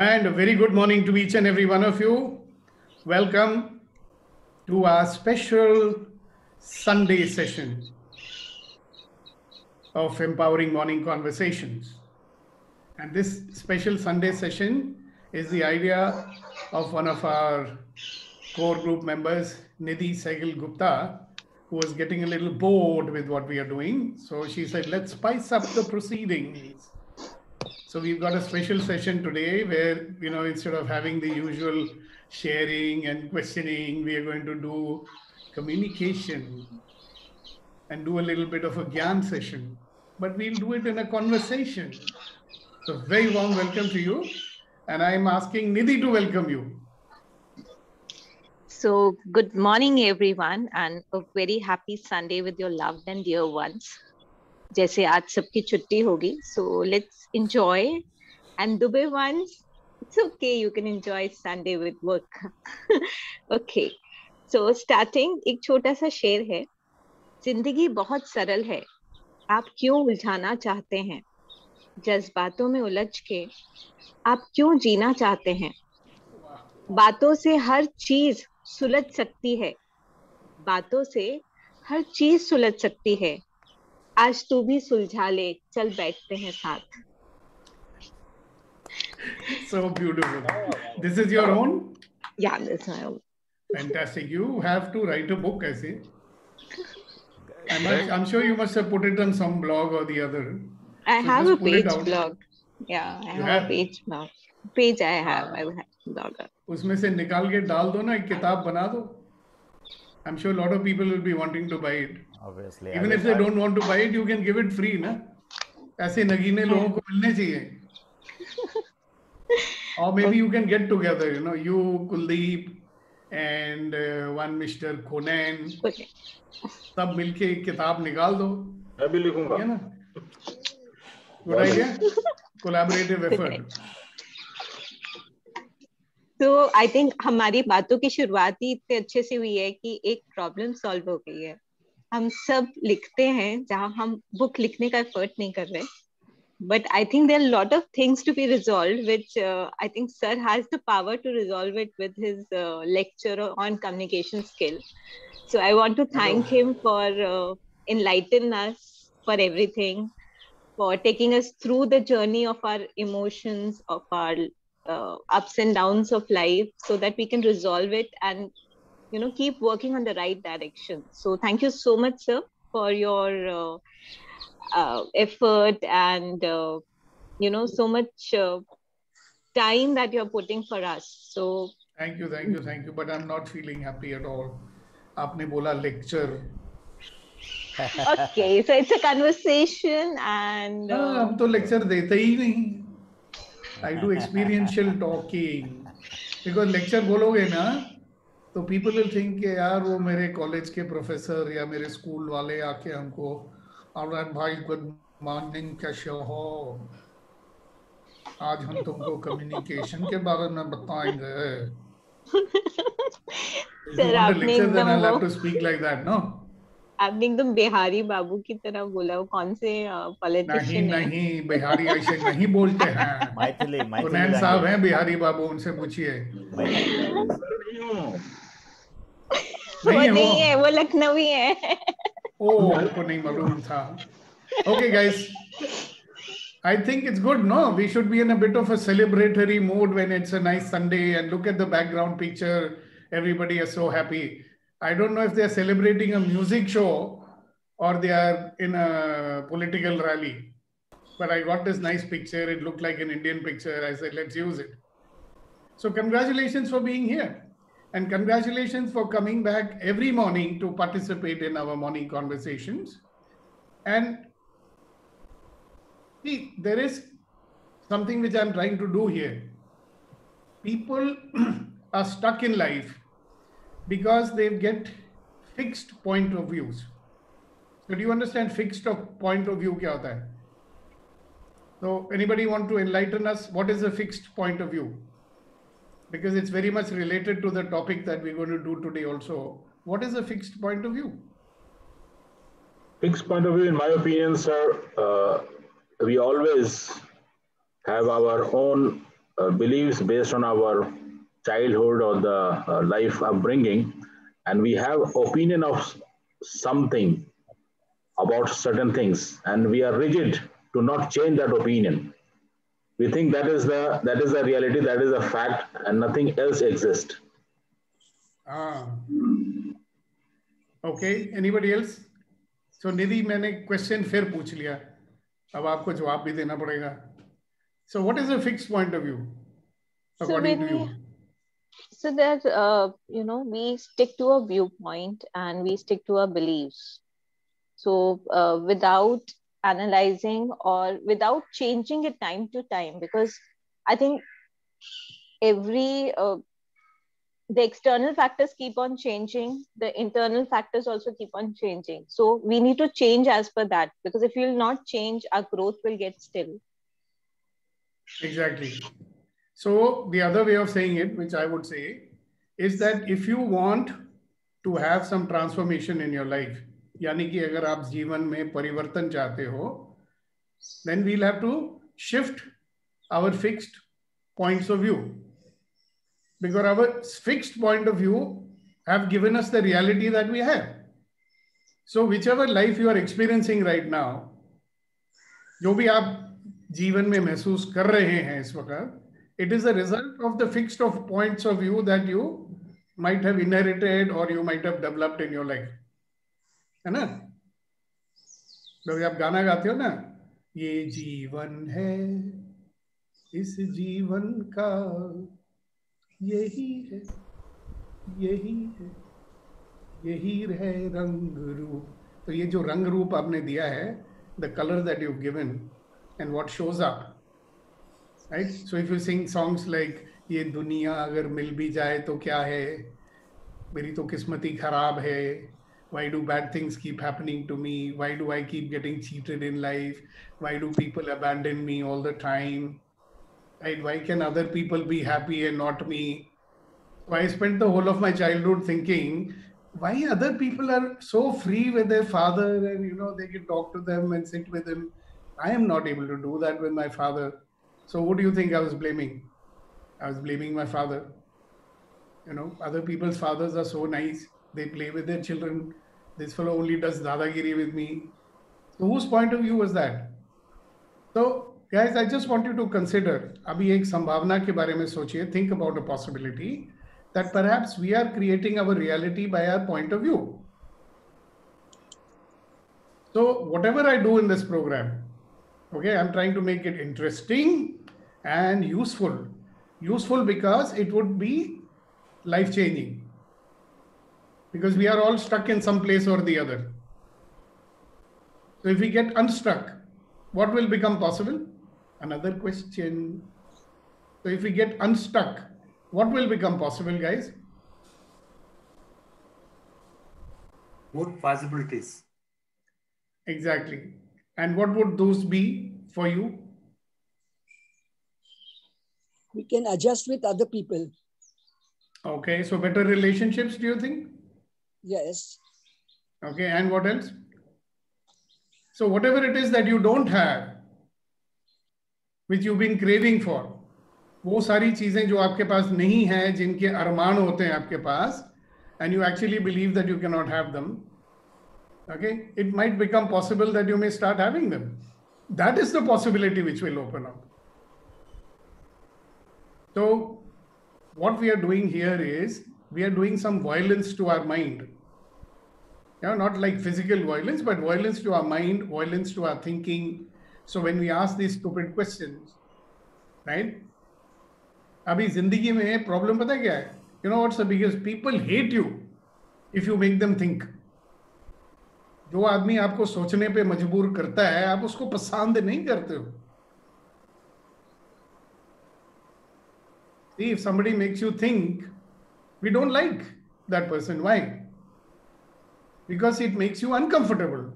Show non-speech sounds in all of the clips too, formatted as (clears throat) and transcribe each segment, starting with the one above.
And a very good morning to each and every one of you. Welcome to our special Sunday session of Empowering Morning Conversations. And this special Sunday session is the idea of one of our core group members, Nidhi Sehgal Gupta, who was getting a little bored with what we are doing. So she said, let's spice up the proceedings. So we've got a special session today where, you know, instead of having the usual sharing and questioning, we are going to do communication and do a little bit of a Gyan session. But we'll do it in a conversation. So very warm welcome to you. And I'm asking Nidhi to welcome you. So, good morning, everyone, and a very happy Sunday with your loved and dear ones. जैसे आज सबकी छुट्टी होगी so let's enjoy and Dubai ones it's okay, you can enjoy Sunday with work. (laughs) Okay, so starting, एक छोटा सा शेर है, ज़िंदगी बहुत सरल है, आप क्यों उलझाना चाहते हैं? जज्बातों में उलझ के आप क्यों जीना चाहते हैं? बातों से हर चीज़ सुलझ सकती है, बातों से हर चीज़ सुलझ सकती है आज तू भी सुलझा ले चल बैठते हैं साथ So beautiful. This is your own? Yeah, this is my own. Fantastic. You have to write a book, I see. I'm, I'm sure you must have put it on some blog or the other. I So have a page blog. Yeah, I You have, have? a page blog. Page I have. I have blogger. उसमें से निकाल के डाल दो ना एक किताब बना दो I'm sure a lot of people will be wanting to buy it. Obviously Even I if they I- don't want to buy it, you can give it free, ना? ऐसे नगीने लोगों को मिलने चाहिए. Or maybe you can get together, you know, you, Kuldeep, and uh, one Mr. Conan, Okay. सब मिलके एक किताब निकाल दो, मैं भी लिखूँगा ठीक है ना? Good idea? Collaborative effort. तो आई थिंक हमारी बातों की शुरुआत ही इतने अच्छे से हुई है कि एक प्रॉब्लम सॉल्व हो गई है हम सब लिखते हैं जहाँ हम बुक लिखने का एफर्ट नहीं कर रहे. But I think there lot of things to be resolve which I think sir has the power to resolve it with his lecture on communication skill so I want to thank him for enlighten for every for taking us through the journey of our emotions of our ups and downs of life so that we can resolve it and you know keep working on the right direction. So thank you so much sir for your uh, uh, effort and uh, you know so much uh, time that you're putting for us. So thank you thank you thank you. But i'm not feeling happy at all. aapne bola lecture. Okay so it's a conversation and uh... hum lecture dete hi nahi i do experiential talking. Because lecture bologe na तो people will think कि यार वो मेरे college के professor या मेरे school वाले आके हमको और भाई गुड मॉर्निंग कैसे हो? आज हम तुमको कम्युनिकेशन के बारे में बताएँगे। (laughs) A आपने एकदम वो- to speak like that, आपने एकदम बिहारी बाबू की तरह बोला वो कौन से नहीं पॉलिटिशियन है? नहीं बिहारी ऐसे नहीं बोलते हैं। (laughs) Maithili कुनैन साहब हैं बिहारी बाबू उनसे पूछिए. (laughs) नहीं हूँ वो नहीं नहीं हो है वो लखनवी है ओ हमको नहीं मालूम था okay guys I think it's good no we should be in a bit of a celebratory mood when it's a nice Sunday and look at the background picture everybody is so happy I don't know if they're celebrating a music show or they are in a political rally but I got this nice picture it looked like an Indian picture I said let's use it so congratulations for being here and congratulations for coming back every morning to participate in our morning conversations. And see, there is something which I'm trying to do here. People (clears throat) are stuck in life because they get fixed point of views. So do you understand fixed point of view kya? So anybody want to enlighten us? What is a fixed point of view? Because it's very much related to the topic that we're going to do today also. What is a fixed point of view? Fixed point of view, in my opinion, sir, uh, we always have our own uh, beliefs based on our childhood or the uh, life upbringing, and we have opinion of something about certain things, and we are rigid to not change that opinion We think that is the that is the reality, that is a fact, and nothing else exists. Ah. Okay. Anybody else? So निधि मैंने question फिर पूछ लिया अब आपको जवाब भी देना पड़ेगा So what is a fixed point of view according when to you? we- so that uh, you know we stick to a viewpoint and we stick to our beliefs so uh, without analyzing or without changing it time to time because i think every uh, the external factors keep on changing the internal factors also keep on changing so we need to change as per that because if we will not change our growth will get still Exactly. So the other way of saying it, which I would say, is that if you want to have some transformation in your life, यानी कि अगर आप जीवन में परिवर्तन चाहते हो then we'll have to shift our fixed points of view because our fixed point of view have given us the reality that we have so whichever life you are experiencing right now जो भी आप जीवन में महसूस कर रहे हैं इस वक्त it is the result of the fixed of points of view that you might have inherited और you might have developed in your life है ना? जब आप गाना गाते हो ना, ये जीवन है, इस जीवन का यही है यही है यही है रंग रूप। तो ये जो रंग रूप आपने दिया है the colour that you given and what shows up, right? So if you sing songs like, ये दुनिया अगर मिल भी जाए तो क्या है? मेरी तो किस्मती खराब है। Why do bad things keep happening to me why do i keep getting cheated in life why do people abandon me all the time right why can other people be happy and not me so i spent the whole of my childhood thinking why other people are so free with their father and you know they can talk to them and sit with them I am not able to do that with my father. So what do you think I was blaming? I was blaming my father. You know, other people's fathers are so nice they play with their children. This fellow only does dadagiri with me. So whose point of view was that? So guys, I just want you to consider. Abhi ek sambhavna ke bare mein sochiye. Think about a possibility that perhaps we are creating our reality by our point of view. So whatever I do in this program, okay, I'm trying to make it interesting and useful. Useful because it would be life changing because we are all stuck in some place or the other. So if we get unstuck what will become possible? Another question. So if we get unstuck what will become possible guys? More possibilities. exactly. And what would those be for you? We can adjust with other people. okay so better relationships do you think Yes. Okay, and what else? So, whatever it is that you don't have, which you've been craving for, वो सारी चीजें जो आपके पास नहीं है जिनके अरमान होते हैं आपके पास and you actually believe that you cannot have them, okay, it might become possible that you may start having them. That is the possibility which will open up. So, what we are doing here is we are doing some violence to our mind. You know, not like physical violence, but violence to our mind, violence to our thinking. So when we ask these stupid questions, right? अभी ज़िंदगी में problem पता है क्या है you know what's the biggest people hate you if you make them think जो आदमी आपको सोचने पे मजबूर करता है आप उसको पसंद नहीं करते हो See, if somebody makes you think, we don't like that person. Why? Because it makes you uncomfortable.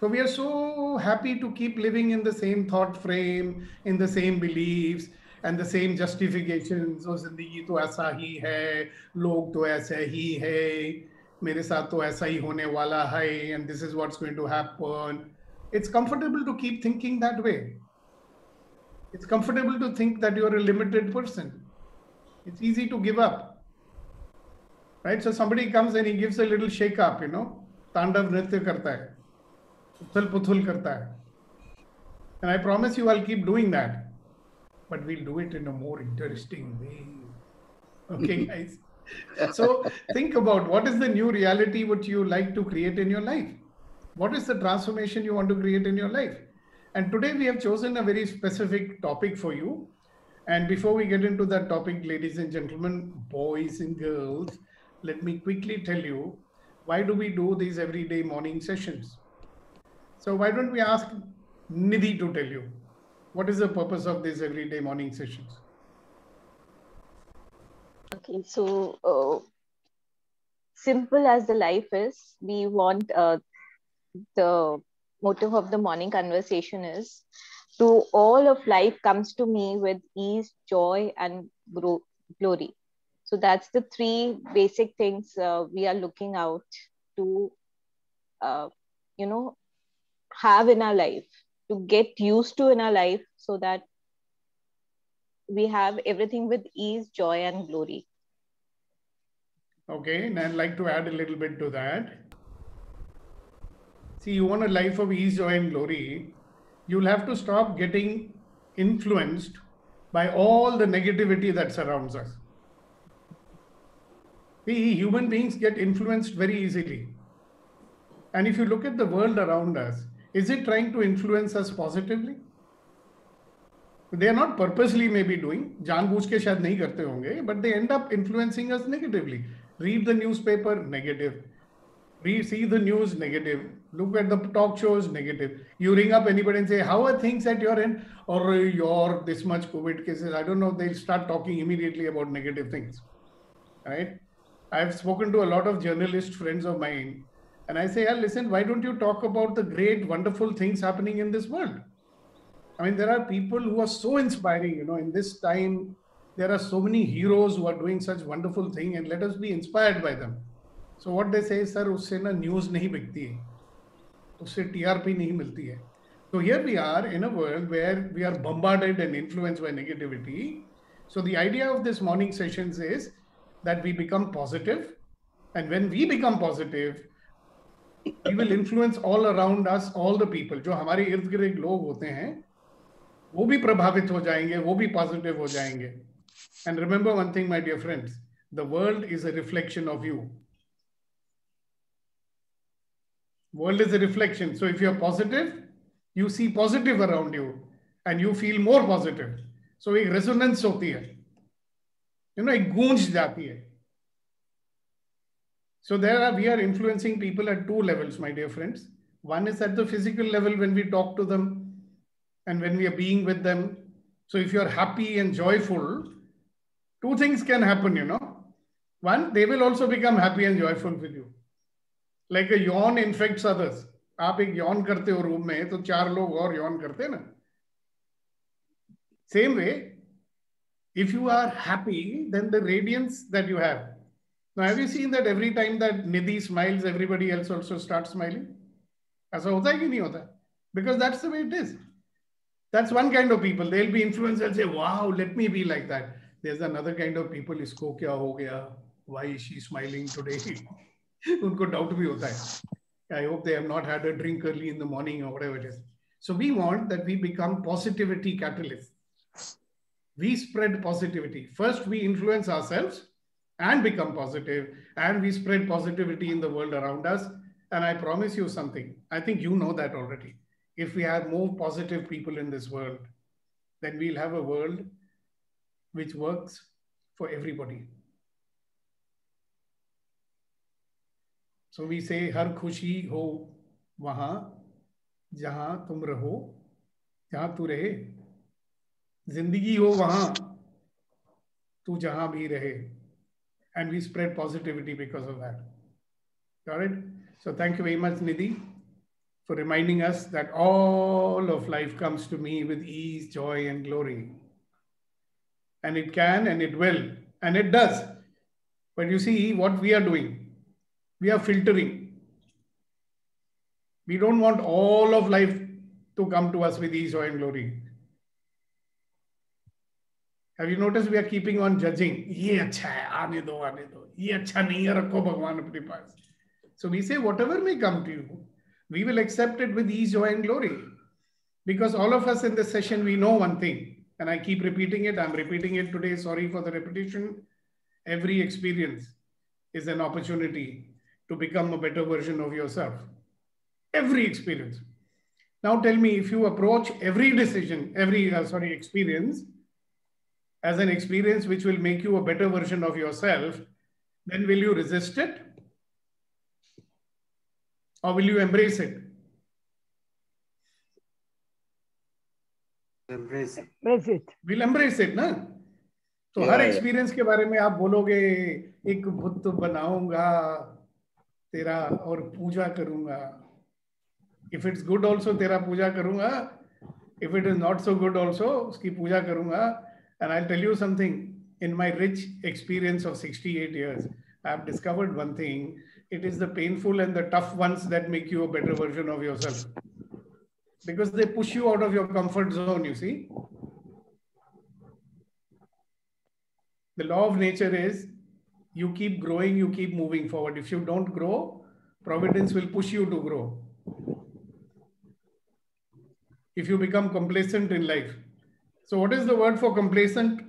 So we are so happy to keep living in the same thought frame, in the same beliefs, and the same justifications. So जिंदगी तो ऐसा ही है, लोग तो ऐसे ही है, मेरे साथ तो ऐसा ही होने वाला है, and this is what's going to happen. It's comfortable to keep thinking that way. It's comfortable to think that you're a limited person. It's easy to give up. Right? So somebody comes and he gives a little shake up, you know, Tandav Nritya karta hai. Uthal puthul karta hai. And I promise you I'll keep doing that. But we'll do it in a more interesting way. Okay, (laughs) guys. So think about what is the new reality what you like to create in your life? What is the transformation you want to create in your life? And today we have chosen a very specific topic for you. And before we get into that topic, ladies and gentlemen, boys and girls, let me quickly tell you why do we do these everyday morning sessions? So why don't we ask Nidhi to tell you what is the purpose of these everyday morning sessions? Okay, so uh, simple as the life is, we want uh, the motive of the morning conversation is to all of life comes to me with ease, joy, and glory. So that's the three basic things uh, we are looking out to, uh, you know, have in our life, to get used to in our life, so that we have everything with ease, joy, and glory. Okay, and I'd like to add a little bit to that. See, you want a life of ease, joy, and glory. You'll have to stop getting influenced by all the negativity that surrounds us See, human beings get influenced very easily. And if you look at the world around us, is it trying to influence us positively? They are not purposely maybe doing, जानबूझ के शायद नहीं करते होंगे, but they end up influencing us negatively. Read the newspaper, negative. Read, see the news, negative. Look at the talk shows, negative. You ring up anybody and say, how are things at your end? Or your this much COVID cases, I don't know, they'll start talking immediately about negative things. Right? I've spoken to a lot of journalist friends of mine, and I say, yeah, listen, why don't you talk about the great, wonderful things happening in this world? I mean, there are people who are so inspiring, you know, in this time, there are so many heroes who are doing such wonderful thing and let us be inspired by them. So what they say is, sir, उससे ना news नहीं बिकती है, उससे TRP नहीं मिलती है. So here we are in a world where we are bombarded and influenced by negativity. So the idea of this morning sessions is that we become positive, and when we become positive, we will influence all around us, all the people. जो हमारे इर्द गिर्द लोग होते हैं, वो भी प्रभावित हो जाएंगे, वो भी positive हो जाएंगे. And remember one thing, my dear friends, the world is a reflection of you. World is a reflection. So if you're positive, you see positive around you and you feel more positive. So एक resonance होती है. You know, एक गूंज जाती है. So there are, we are influencing people at two levels, my dear friends. One is at the physical level when we talk to them and when we are being with them. So if you're happy and joyful, two things can happen, you know. One, they will also become happy and joyful with you. Like a yawn infects others. आप एक yawn करते हो room में तो चार लोग और yawn करते हैं ना same way if you are happy then the radiance that you have now have you seen that every time that Nidhi smiles everybody else also starts smiling ऐसा होता है कि नहीं होता because that's the way it is that's one kind of people they'll be influenced and say wow let me be like that there's another kind of people इसको क्या हो गया why is she smiling today (laughs) उनको doubt भी होता है I hope they have not had a drink early in the morning or whatever it is. So we want that we become positivity catalysts. we spread positivity. First, we influence ourselves and become positive, and we spread positivity in the world around us. And I promise you something, I think you know that already. If we have more positive people in this world, then we'll have a world which works for everybody. So we say, Har khushi ho waha jaha tum raho, jaha tu rahe. जिंदगी हो वहां तू जहां भी रहे and we spread positivity because of that. Got it? So thank you very much, Nidhi, for reminding us that all of life comes to me with ease, joy, and glory. And it can and it will, and it does. But you see what we are doing we are filtering. We don't want all of life to come to us with ease, joy, and glory. Have you noticed we are keeping on judging? ये अच्छा है आने दो आने दो ये अच्छा नहीं है रखो भगवान अपने पास. So we say whatever may come to you, we will accept it with ease, joy, and glory. Because all of us in this session, we know one thing, and I keep repeating it. I'm repeating it today. Sorry for the repetition. Every experience is an opportunity to become a better version of yourself. Every experience. Now tell me if you approach every decision, every, uh, sorry, experience as an experience which will make you a better version of yourself, then will you resist it? Or will you embrace it? Embrace it. Embrace it. We'll embrace it, ना? तो हर. Experience के बारे में आप बोलोगे एक बुत बनाऊँगा तेरा और पूजा करूँगा इफ़ इट्स गुड ऑल्सो तेरा पूजा करूँगा if it is not so good also उसकी पूजा करूँगा And I'll tell you something in my rich experience of 68 years, I've discovered one thing it is the painful and the tough ones that make you a better version of yourself because they push you out of your comfort zone, you see. The law of nature is you keep growing, you keep moving forward. If you don't grow, providence will push you to grow. If you become complacent in life, so what is the word for complacent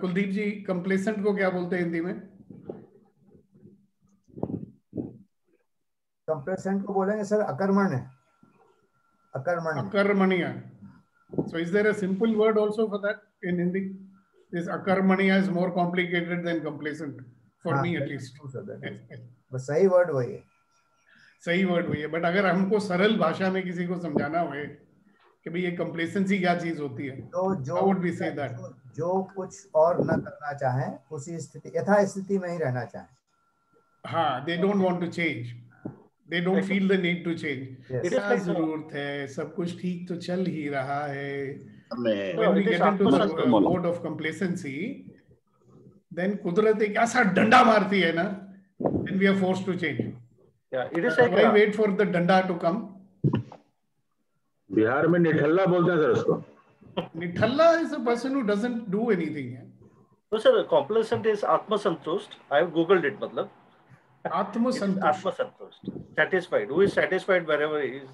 Kuldeep ji complacent को क्या बोलते हैं हिंदी में? Complacent को बोलेंगे sir अकर्मण्य अकर्मण्य अकर्मण्य। So is there a simple word also for that in Hindi this अकर्मण्य is more complicated than complacent for me at least बस सही वर्ड वही है। सही वर्ड वही है बट अगर हमको सरल भाषा में किसी को समझाना हो कि भाई ये कम्प्लेसेंसी क्या चीज़ होती है? तो जो वुड बी से दैट जो कुछ और न करना चाहें उसी स्थिति यथा स्थिति में ही रहना चाहें। हाँ they don't want to change they don't feel the need to change it's a ज़रूरत है? सब कुछ ठीक तो चल ही रहा है। When we get into the mode of complacency then कुदरत एक ऐसा डंडा मारती है ना then we are force to change या it is like wait for the danda to come Bihar में निठल्ला बोलते हैं सर उसको निठल्ला is a person who doesn't do anything no sir, complacent is Atma Santusht. I have googled it, matlab. आत्म It's संतुष्ट Atma Santusht. Satisfied. Who is satisfied wherever he is?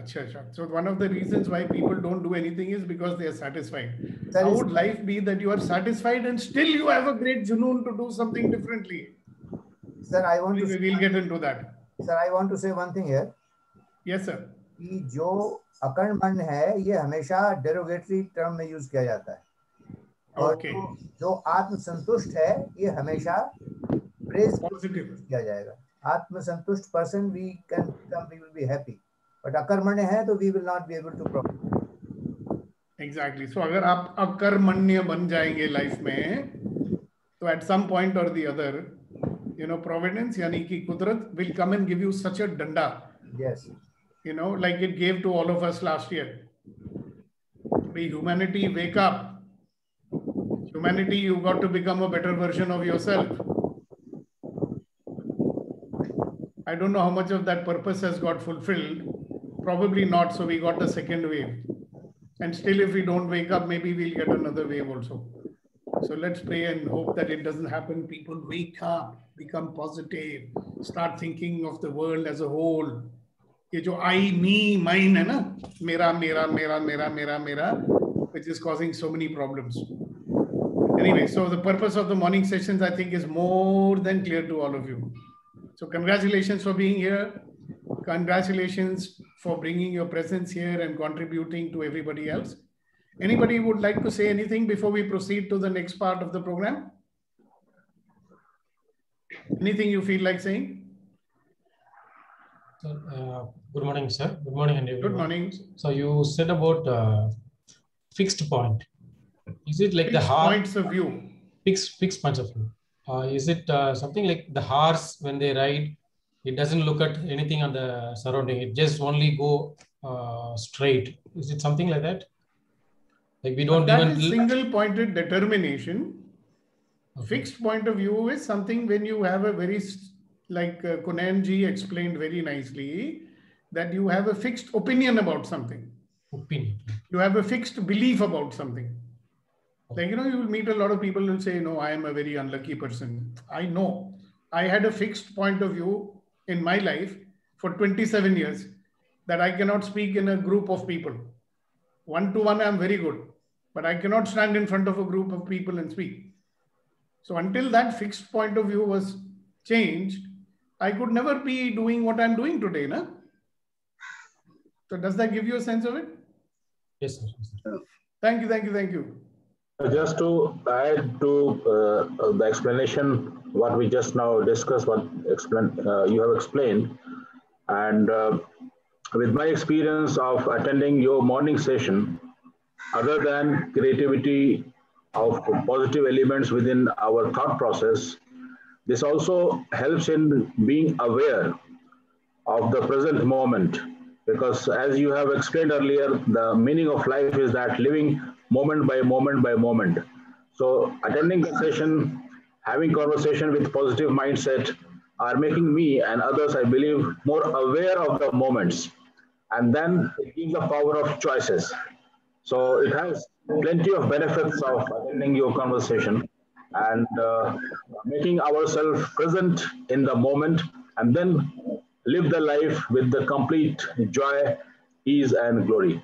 Acha, acha. So one of the reasons why people don't do anything is because they are satisfied. That How is- would life be that you are satisfied and still you have a great junoon to do something differently? Sir I want We- to We'll get into that. Sir I want to say one thing here Yes, sir. कि जो अकर्मण्य है ये हमेशा derogatory term में use किया जाता है। और Okay. जो, जो आत्मसंतुष्ट है ये हमेशा प्रेज किया जाएगा। आत्मसंतुष्ट person we can become we will be happy but अकर्मण्य है तो we will not be able to Exactly. So अगर आप अकर्मण्य बन जाएँगे लाइफ में तो at some point or the other, you know, providence यानी कि कुदरत will come and give you such a danda, yes you know, like it gave to all of us last year. Be humanity, wake up. Humanity, you got to become a better version of yourself. I don't know how much of that purpose has got fulfilled. Probably not. So we got the second wave. And still, if we don't wake up, maybe we'll get another wave also. So let's pray and hope that it doesn't happen. People wake up, become positive, start thinking of the world as a whole. ये जो आई मी mine है ना मेरा मेरा मेरा मेरा मेरा मेरा which is causing so many problems. Anyway, so the purpose of the morning sessions, I think, is more than clear to all of you. So congratulations for being here. Congratulations for bringing your presence here and contributing to everybody else. Anybody would like to say anything before we proceed to the next part of the program? Anything you feel like saying? So, uh, good morning, sir. Good morning, and everyone. Good morning. So you said about uh, fixed point. Is it like the Fixed horse? points of view. Fixed fixed points of view. Uh, is it uh, something like the horse when they ride? It doesn't look at anything on the surrounding. It just only go uh, straight. Is it something like that? Like we don't That even. is single pointed determination. Okay. Fixed point of view is something when you have a very, like uh, Kunan ji explained very nicely, that you have a fixed opinion about something. opinion. You have a fixed belief about something. Like, you know, you will meet a lot of people who say, no, I am a very unlucky person. I know. I had a fixed point of view in my life for 27 years that I cannot speak in a group of people. One to one, I'm very good, but I cannot stand in front of a group of people and speak. So until that fixed point of view was changed, I could never be doing what I'm doing today. Na? So does that give you a sense of it? Yes, sir. Thank you, thank you, thank you. Just to add to uh, the explanation, what we just now discussed, what explain, uh, you have explained, and uh, with my experience of attending your morning session, other than creativity of positive elements within our thought process, this also helps in being aware of the present moment. Because as you have explained earlier, the meaning of life is that living moment by moment by moment. So attending the session, having conversation with positive mindset are making me and others, I believe, more aware of the moments. And then it gives the power of choices. So it has plenty of benefits of attending your conversation and uh, making ourselves present in the moment and then live the life with the complete joy, ease, and glory.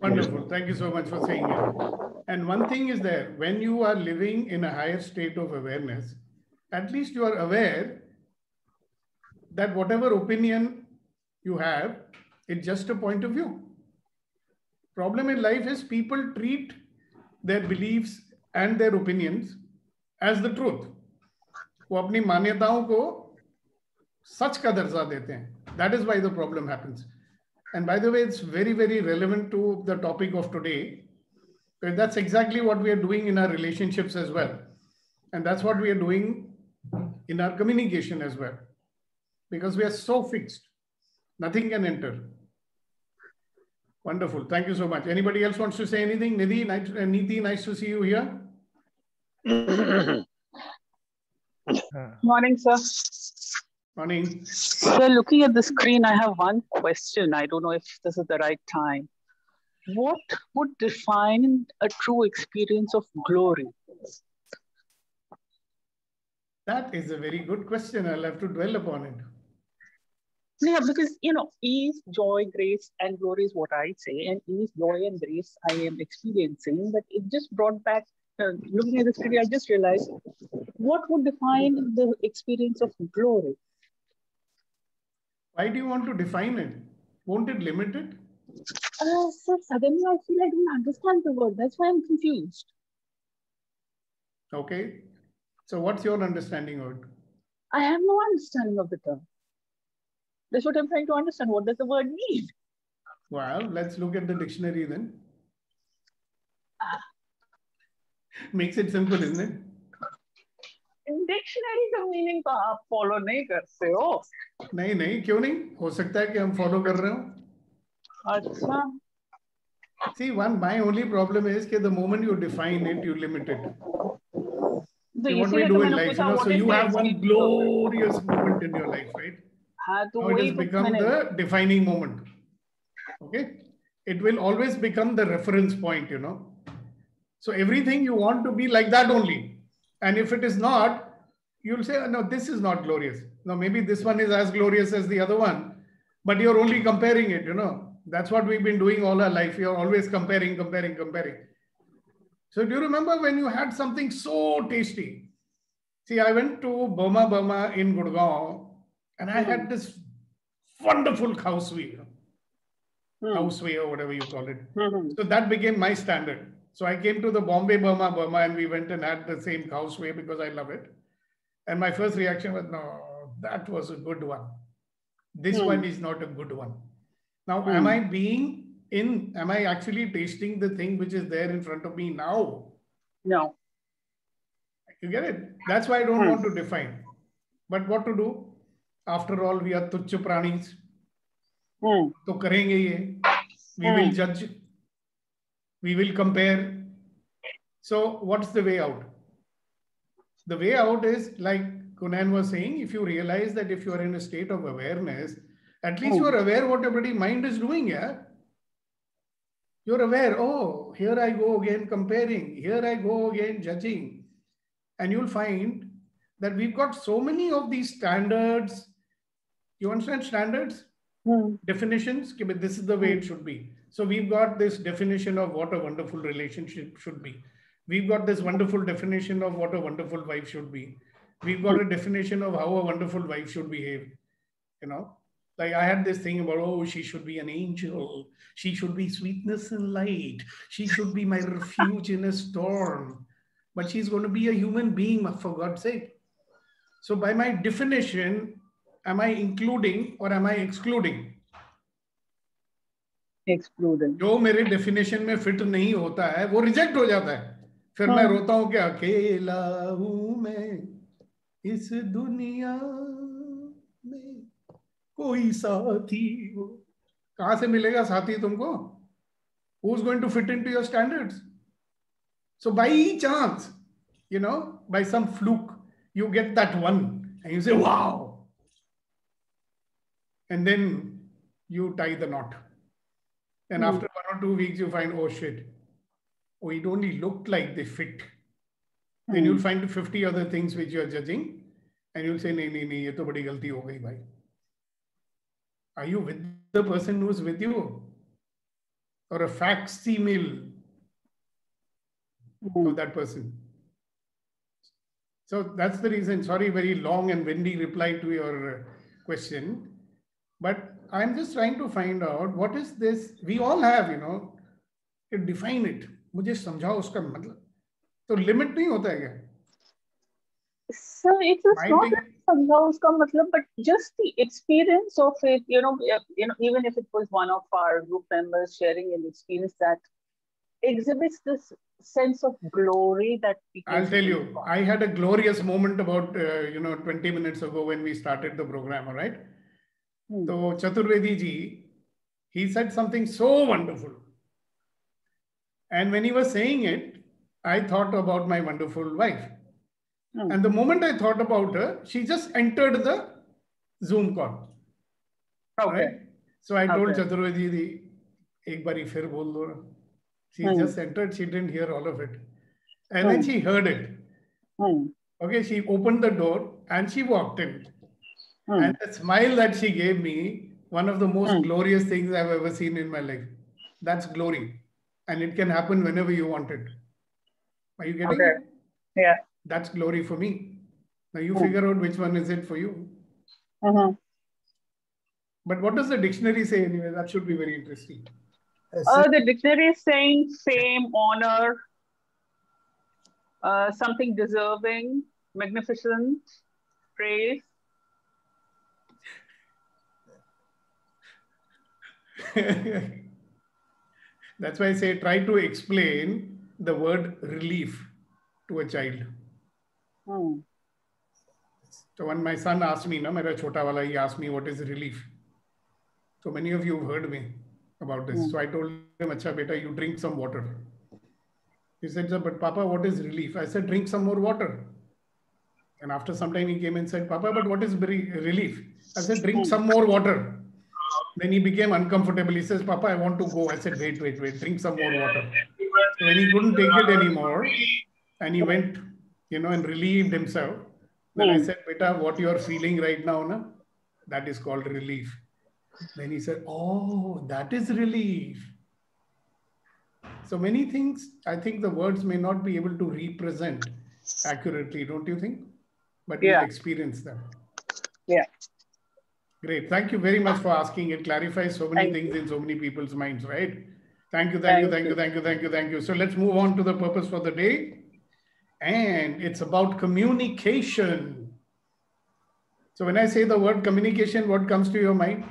Wonderful. Thank you so much for saying it. And one thing is there when you are living in a higher state of awareness, at least you are aware that whatever opinion you have, it's just a point of view. Problem in life is people treat their beliefs and their opinions as the truth. वो अपनी मान्यताओं को such ka darza dete hain. That is why the problem happens. And by the way, it's very, very relevant to the topic of today. Because that's exactly what we are doing in our relationships as well. And that's what we are doing in our communication as well. Because we are so fixed, nothing can enter. Wonderful. Thank you so much. Anybody else wants to say anything? Nidhi, nice, uh, nice to see you here. (coughs) Morning, sir. Morning. So looking at the screen, I have one question. I don't know if this is the right time. What would define a true experience of glory? That is a very good question. I'll have to dwell upon it. Yeah, because you know, ease, joy, grace, and glory is what I say, and ease, joy, and grace I am experiencing. But it just brought back. Uh, looking at the screen, I just realized what would define the experience of glory. Why do you want to define it? Won't it limit it? Uh, so suddenly I feel I don't understand the word. That's why I'm confused. Okay. So what's your understanding of it? I have no understanding of the term. That's what I'm trying to understand. What does the word mean? Well, let's look at the dictionary then. Makes it simple, isn't it? Dictionary का meaning तो आप follow नहीं करते हो नहीं नहीं क्यों नहीं हो सकता है कि हम फॉलो कर रहे हो अच्छा See, one my only problem is that the moment you define it, you limit it. See, what we do in life, you know, so you have one glorious moment in your life, right? हाँ, तो now it has become the defining moment. Okay, it will always become the reference point, you know. So everything you want to be like that only. And if it is not, you'll say, no, this is not glorious. No, maybe this one is as glorious as the other one, but you're only comparing it, you know. That's what we've been doing all our life. You're always comparing, comparing, comparing. So do you remember when you had something so tasty? See, I went to Burma Burma in Gurgaon and I had this wonderful khao sui, mm. khao sui or whatever you call it. Mm-hmm. So that became my standard. So I came to the Bombay Burma Burma and we went and had the same khao sui because I love it. And my first reaction was, no, that was a good one. This mm. one is not a good one. Now, mm. am I being in, am I actually tasting the thing which is there in front of me now? No. You get it? That's why I don't mm. want to define. But what to do? After all, we are tuchya pranis. So, hmm. करेंगे ये we will we will compare. So what's the way out? The way out is like Kunan was saying, if you realize that if you are in a state of awareness, at least oh. you are aware what everybody mind is doing, yeah? you're aware, oh, here I go again comparing, here I go again judging. And you'll find that we've got so many of these standards. You understand standards? Hmm. Definitions? Okay, but this is the way it should be. So we've got this definition of what a wonderful relationship should be. We've got this wonderful definition of what a wonderful wife should be. We've got a definition of how a wonderful wife should behave. You know, like I had this thing about, oh, she should be an angel. She should be sweetness and light. She should be my refuge in a storm. But she's going to be a human being, for God's sake. So, by my definition, am I including or am I excluding? Exploded जो मेरे definition में fit नहीं होता है वो reject हो जाता है। फिर मैं हाँ। रोता हूँ कि अकेला हूँ मैं इस दुनिया में। कोई साथी हो। कहा से मिलेगा साथी तुमको? Who's going to fit in to your standards so by chance you know by some fluke you get that one and you say wow and then you tie the knot and Hmm. after one or two weeks you find oh shit. Oh it only looked like they fit. Then you'll find 50 other things which you're judging. And you'll say nahi nahi nahi ye to badi galti ho gayi bhai. Are you with the person who's with you? Or a facsimile Hmm. of that person? So that's the reason. Sorry very long and windy reply to your question. But i'm just trying to find out what is this we all have you know to define it मुझे समझाओ उसका मतलब तो limit नहीं होता है क्या So it is My not thing- that somehow uska matlab, but just the experience of it, you know, uh, you know, even if it was one of our group members sharing an experience that exhibits this sense of glory that we can I'll tell you, speak of. I had a glorious moment about, uh, you know, 20 minutes ago when we started the program, all right? Hmm. So Chaturvedi ji, he said something so wonderful. And when he was saying it, I thought about my wonderful wife. Hmm. And the moment I thought about her, she just entered the Zoom call. Okay. Right? So I told. Chaturvedi ji, ek bari fir bol do. na." She Hmm. just entered, she didn't hear all of it. And then she heard it. Okay, she opened the door and she walked in. Hmm. And the smile that she gave me, one of the most Hmm. glorious things I've ever seen in my life. That's glory. And it can happen whenever you want it. Are you getting Okay. it? Yeah. That's glory for me. Now you Hmm. figure out which one is it for you. Mhm. But what does the dictionary say anyway? That should be very interesting. Uh, Uh, the dictionary is saying fame, honor, uh, something deserving, magnificent, praise. (laughs) That's why I say try to explain the word relief to a child. Hmm. So when my son asked me, na, mera chota wala, he asked me what is relief. So many of you have heard me about this. Hmm. So I told him, Acha beta, you drink some water. He said, "Sir, but Papa, what is relief? I said, drink some more water. And after some time he came and said, Papa, but what is relief? I said, drink some more water. Then he became uncomfortable. He says, Papa, I want to go. I said, wait, wait, wait, drink some more water. So when he couldn't take it anymore, and he went, you know, and relieved himself, then I Hmm. said, Beta, what you are feeling right now, na, that is called relief. Then he said, Oh, that is relief. So many things, I think the words may not be able to represent accurately, don't you think? But Yeah. you'll experience them. Yeah. Great. Thank you very much for asking. It clarifies so many Thank things in so many people's minds, right? Thank you, thank, Thank you, thank you, you. thank you, thank you, thank you. So let's move on to the purpose for the day. And it's about communication. So when I say the word communication, what comes to your mind?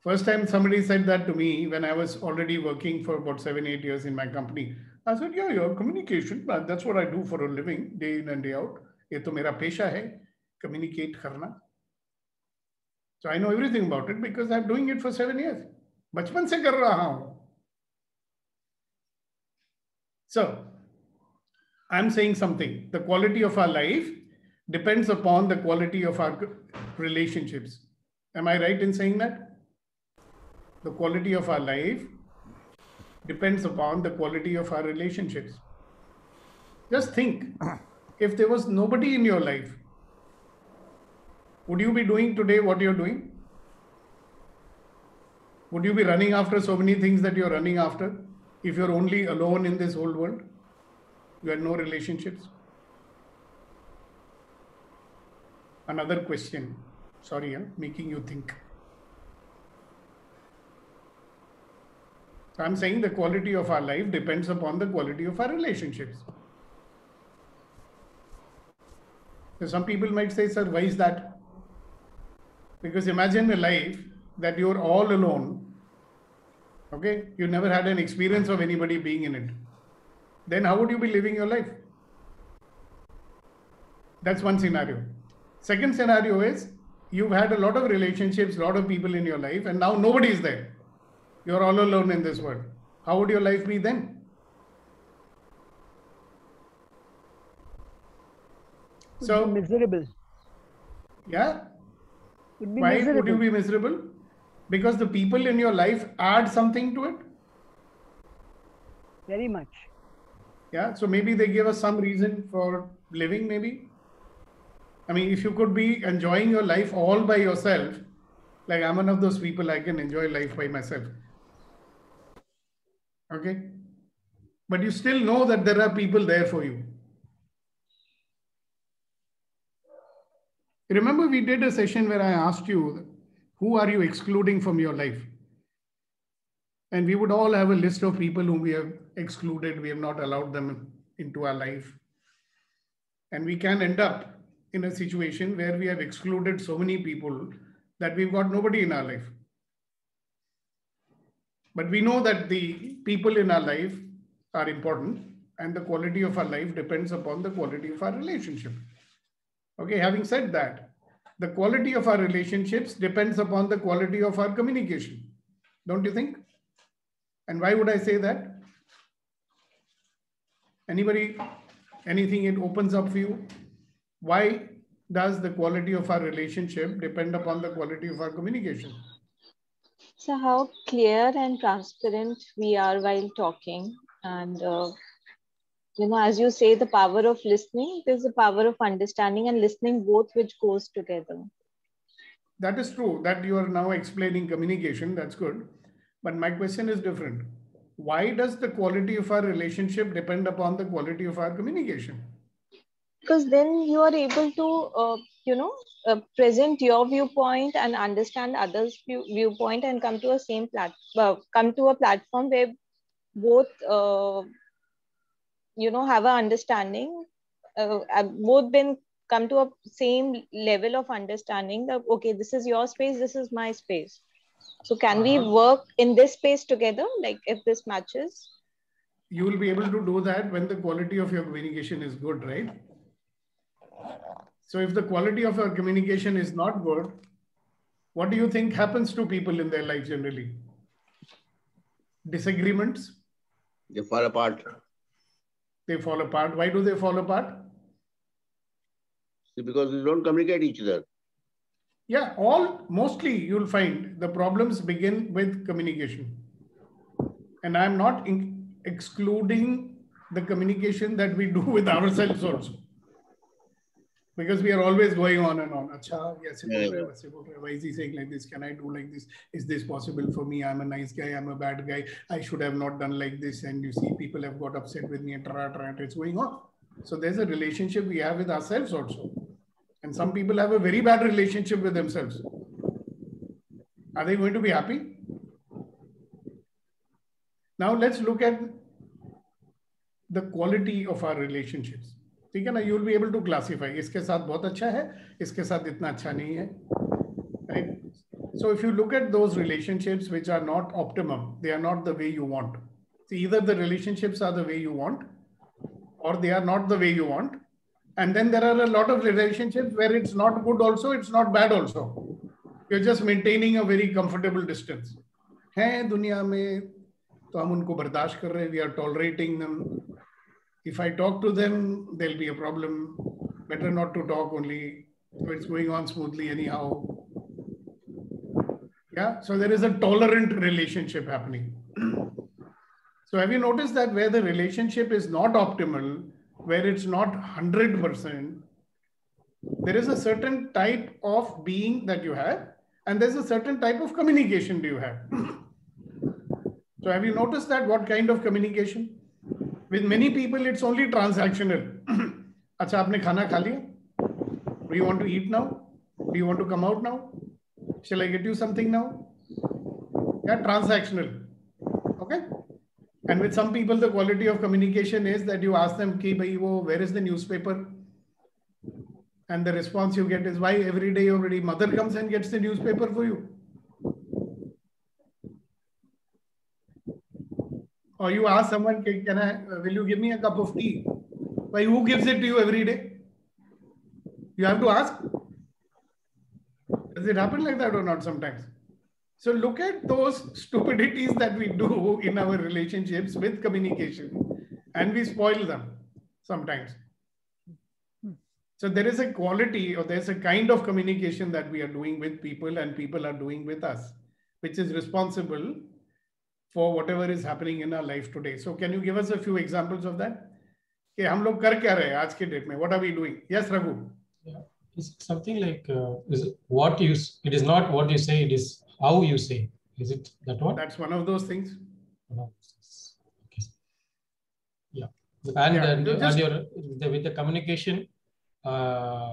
First time somebody said that to me when I was already working for about seven, eight years in my company. I said, yeah, yeah, communication. but That's what I do for a living, day in and day out. ये तो मेरा पेशा है, communicate करना. So I know everything about it because I'm doing it for seven years. बचपन से कर रहा हूं. So I'm saying something. The quality of our life depends upon the quality of our relationships. Am I right in saying that? The quality of our life depends upon the quality of our relationships. Just think if there was nobody in your life, would you be doing today what you're doing? Would you be running after so many things that you're running after if you're only alone in this whole world? You had no relationships. Another question. Sorry, I'm making you think. I'm saying the quality of our life depends upon the quality of our relationships. So some people might say, sir, why is that? Because imagine a life that you're all alone. Okay, you never had an experience of anybody being in it. Then how would you be living your life? That's one scenario. Second scenario is you've had a lot of relationships, a lot of people in your life, and now nobody is there. You're all alone in this world. How would your life be then? So, miserable. yeah, Would be why miserable. would you be miserable? Because the people in your life add something to it. Very much. Yeah, so maybe they give us some reason for living, maybe. I mean, if you could be enjoying your life all by yourself, like I'm one of those people, I can enjoy life by myself. Okay. But you still know that there are people there for you. Remember, we did a session where I asked you, who are you excluding from your life? And we would all have a list of people whom we have excluded, we have not allowed them into our life. And we can end up in a situation where we have excluded so many people that we've got nobody in our life. But we know that the people in our life are important and the quality of our life depends upon the quality of our relationship. Okay, having said that, the quality of our relationships depends upon the quality of our communication. Don't you think? And why would I say that? Anybody, anything it opens up for you? Why does the quality of our relationship depend upon the quality of our communication? So how clear and transparent we are while talking, and uh, you know, as you say, the power of listening. There's the power of understanding and listening, both which goes together. That is true that you are now explaining communication. That's good. But my question is different. Why does the quality of our relationship depend upon the quality of our communication? Because then you are able to, uh, you know, uh, present your viewpoint and understand others' view- viewpoint and come to a same plat, uh, come to a platform where both, uh, you know, have an understanding, uh, both been come to a same level of understanding that okay, this is your space, this is my space. So can we Uh-huh. work in this space together? Like if this matches? You will be able to do that when the quality of your communication is good, right? So if the quality of your communication is not good, what do you think happens to people in their life generally? Disagreements, They fall apart. They fall apart. Why do they fall apart? See, because they don't communicate each other. Yeah, all mostly you'll find the problems begin with communication. And I'm not in, excluding the communication that we do with ourselves also. Because we are always going on and on. Acha, yes, Yeah. why is he saying like this? Can I do like this? Is this possible for me? I'm a nice guy. I'm a bad guy. I should have not done like this. And you see, people have got upset with me and tra, tra, tra, it's going on. So there's a relationship we have with ourselves also. And some people have a very bad relationship with themselves. Are they going to be happy? Now let's look at the quality of our relationships. ठीक है ना? You'll be able to classify इसके साथ बहुत अच्छा है, इसके साथ इतना अच्छा नहीं है right so if you look at those relationships which are not optimum they are not the way you want either the relationships are the way you want और they are not the way you want and then there are a lot of relationship where it's not good also it's not bad also you are just maintaining a very comfortable distance है दुनिया में तो हम उनको बर्दाश्त कर रहे हैं वी आर टॉलरेटिंग दम if I talk to them, there'll be a problem. Better not to talk only. So it's going on smoothly anyhow. Yeah, so there is a tolerant relationship happening. So have you noticed that where the relationship is not optimal, where it's not 100%, there is a certain type of being that you have, and there's a certain type of communication do you have. (clears throat) so have you noticed that what kind of communication? With many people, it's only transactional. (clears throat) अच्छा आपने खाना खा लिया? Do you want to eat now? Do you want to come out now? Shall I get you something now? Yeah, transactional. Okay. And with some people, the quality of communication is that you ask them, Ki bhai, wo, where is the newspaper? And the response you get is, why every day already mother comes and gets the newspaper for you? Or you ask someone, can I, will you give me a cup of tea? Why, who gives it to you every day? You have to ask. Does it happen like that or not sometimes? So look at those (laughs) stupidities that we do in our relationships with communication and we spoil them sometimes. Hmm. So there is a quality or there's a kind of communication that we are doing with people and people are doing with us, which is responsible for whatever is happening in our life today. So can you give us a few examples of that? कि हम लोग कर क्या रहे हैं आज के date में what are we doing yes Raghu Yeah. Is it something like uh, is it what you s- it is not what you say, it is how you say. Is it that one? that's one of those things One of those. Okay. Yeah. And, Yeah, and, you and just- your the, with the communication, uh,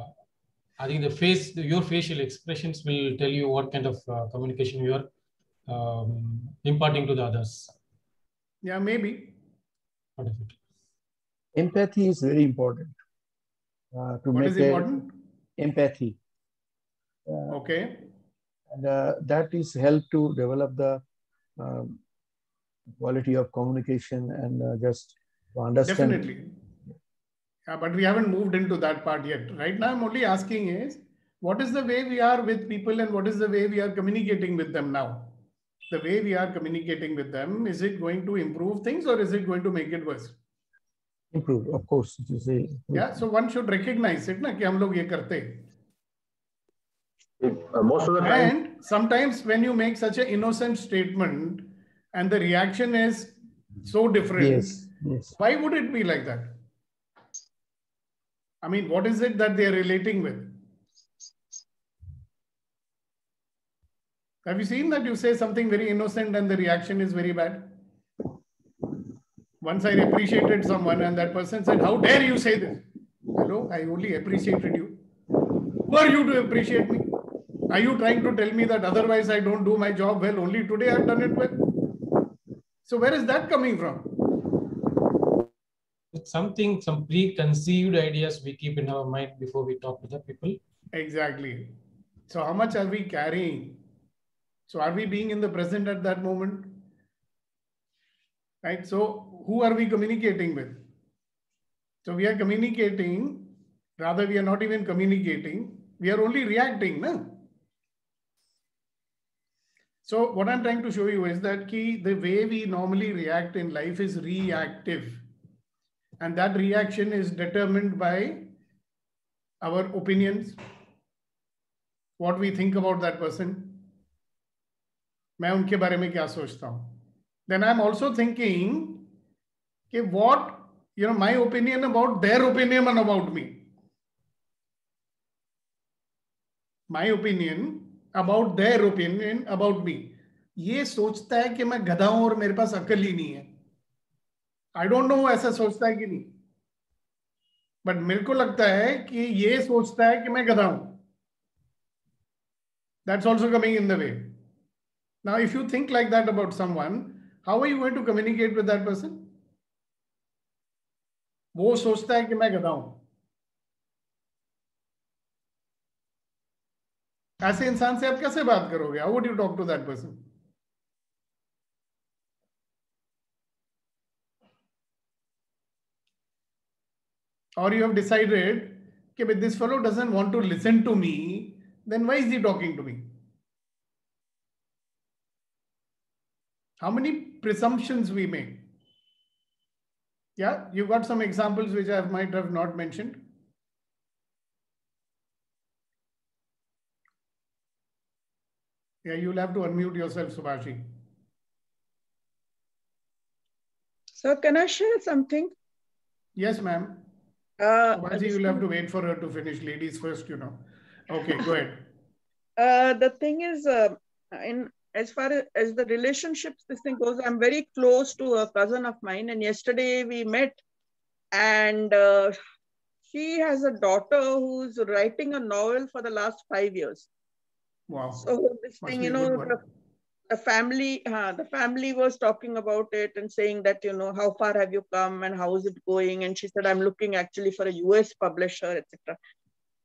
I think the face, the, your facial expressions will tell you what kind of uh, communication you are um, imparting to the others. yeah maybe What is it? Empathy is very important. Uh, to what make is important empathy. Uh, okay and uh, that is help to develop the um, quality of communication and uh, just to understand. definitely yeah but we haven't moved into that part yet right now i'm only asking is what is the way we are with people and what is the way we are communicating with them now the way we are communicating with them, is it going to improve things or is it going to make it worse? Improve, of course. You say, yeah, so one should recognize it, na, ki hum log ye karte. Uh, most of the time. And sometimes when you make such an innocent statement and the reaction is so different, yes, yes. why would it be like that? I mean, what is it that they are relating with? Have you seen that you say something very innocent and the reaction is very bad? Once I appreciated someone and that person said, How dare you say this? Hello, I only appreciated you. Who are you to appreciate me? Are you trying to tell me that otherwise I don't do my job well? Only today I've done it well. So, where is that coming from? It's something, some preconceived ideas we keep in our mind before we talk to the people. Exactly. So, how much are we carrying? So, are we being in the present at that moment? Right? So, who are we communicating with? So, we are communicating, rather, we are not even communicating, we are only reacting. No? So, what I'm trying to show you is that key, the way we normally react in life is reactive. And that reaction is determined by our opinions, what we think about that person. मैं उनके बारे में क्या सोचता हूँ? Then I am also thinking what you know my opinion about their opinion and about me my opinion about their opinion about me ये सोचता है कि मैं गधा हूँ और मेरे पास अकल ही नहीं है। आई डोंट नो ऐसा सोचता है कि नहीं। बट मेरे को लगता है कि ये सोचता है कि मैं गधा हूँ। That's also coming in the way now if you think like that about someone how are you going to communicate with that person वो सोचता है कि मैं गधा हूं ऐसे इंसान से आप कैसे बात करोगे how would you talk to that person or you have decided okay, but this fellow doesn't want to listen to me, then why is he talking to me? How many presumptions we make? Yeah, you got some examples which I might have not mentioned. Yeah, you'll have to unmute yourself, Subhashi. So can I share something? Yes, ma'am. Uh, Babaji, you'll have to wait for her to finish. Ladies first, you know. Okay, go ahead. (laughs) uh, the thing is, uh, in as far as, the relationships this thing goes, I'm very close to a cousin of mine, and yesterday we met, and uh, she has a daughter who's writing a novel for the last five years. Wow. So this Must thing, you know, the, the family, uh, the family was talking about it and saying that, you know, how far have you come and how is it going? And she said, I'm looking actually for a US publisher, etc.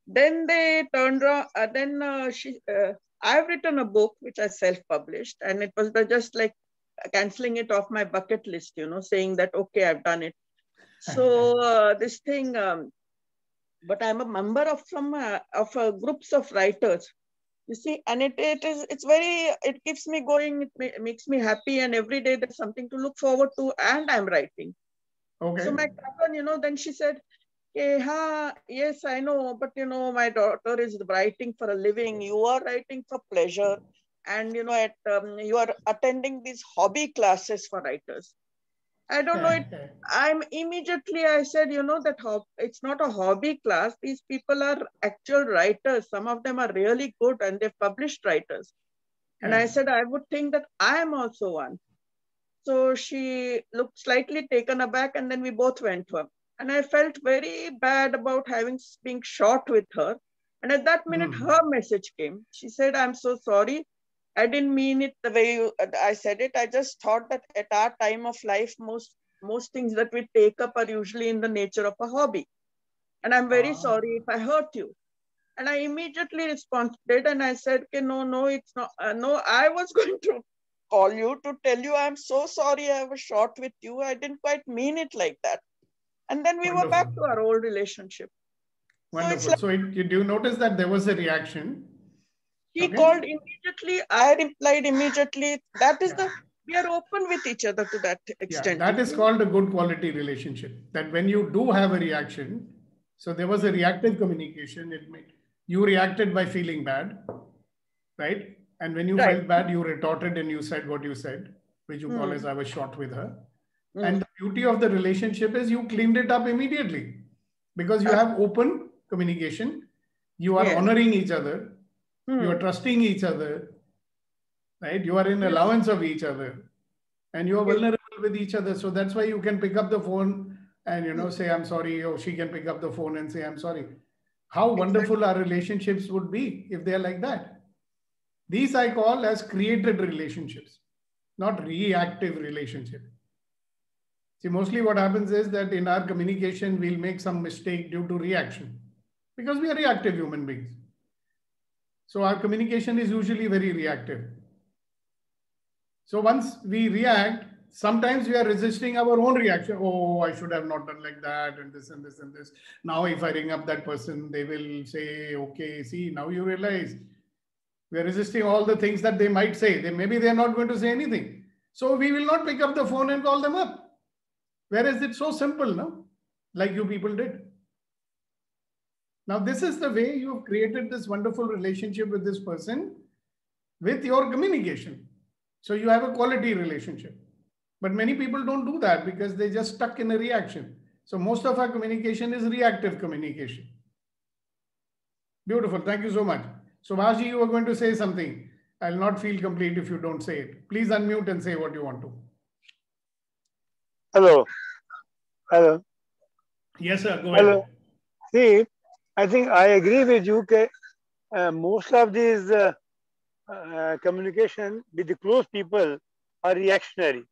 Then they turned around, uh, then uh, she, uh, I've written a book which I self-published and it was just like canceling it off my bucket list, you know, saying that, okay, I've done it. So (laughs) uh, this thing, um, but I'm a member of some, uh, of uh, groups of writers you see and it, it is it's very it keeps me going it ma- makes me happy and every day there's something to look forward to and i'm writing Okay. so my cousin you know then she said Eh, ha, yes i know but you know my daughter is writing for a living you are writing for pleasure mm-hmm. and you know at um, you are attending these hobby classes for writers i don't know it I'm immediately I said, you know, that it's not a hobby class. These people are actual writers. Some of them are really good and they've published writers. And I mm. said, I would think that I am also one. So she looked slightly taken aback and then we both went to her. And I felt very bad about having being short with her. And at that minute, Hmm. her message came. She said, I'm so sorry. I didn't mean it the way you, I said it. I just thought that at our time of life, most most things that we take up are usually in the nature of a hobby. And I'm very Ah. sorry if I hurt you. And I immediately responded and I said, okay, no, no, it's not. Uh, no, I was (laughs) going to call you to tell you I'm so sorry I was short with you. I didn't quite mean it like that. And then we were back to our old relationship. So Wonderful. like So it, you do you notice that there was a reaction? he Okay. called immediately. I replied immediately. That is Yeah. the, we are open with each other to that extent. Yeah, that is called a good quality relationship. That when you do have a reaction, so there was a reactive communication. It made you reacted by feeling bad, right? And when you Right. felt bad, you retorted and you said what you said, which you call Hmm. as I was short with her. Mm. And beauty of the relationship is you cleaned it up immediately because you have open communication. You are Yes. honoring each other. Hmm. You are trusting each other, right? You are in allowance of each other and you are vulnerable with each other. So that's why you can pick up the phone and, you know, say, I'm sorry, or she can pick up the phone and say, I'm sorry. How wonderful our relationships would be if they are like that. These I call as created relationships, not reactive relationship. See, mostly what happens is that in our communication, we'll make some mistake due to reaction because we are reactive human beings. So our communication is usually very reactive. So once we react, sometimes we are resisting our own reaction. Oh, I should have not done like that, and this and this and this. Now, if I ring up that person, they will say, okay, see, now you realize we are resisting all the things that they might say. They maybe they're not going to say anything. So we will not pick up the phone and call them up. Whereas it's so simple, no? Like you people did. Now, this is the way you have created this wonderful relationship with this person with your communication. So you have a quality relationship. But many people don't do that because they just stuck in a reaction. So most of our communication is reactive communication. Beautiful. Thank you so much. So Vaji, you were going to say something. I'll not feel complete if you don't say it. Please unmute and say what you want to. Hello. Hello. Yes, sir. Go ahead. Hello. See, I think I agree with you. That, uh, most of these uh, uh, communication with the close people are reactionary,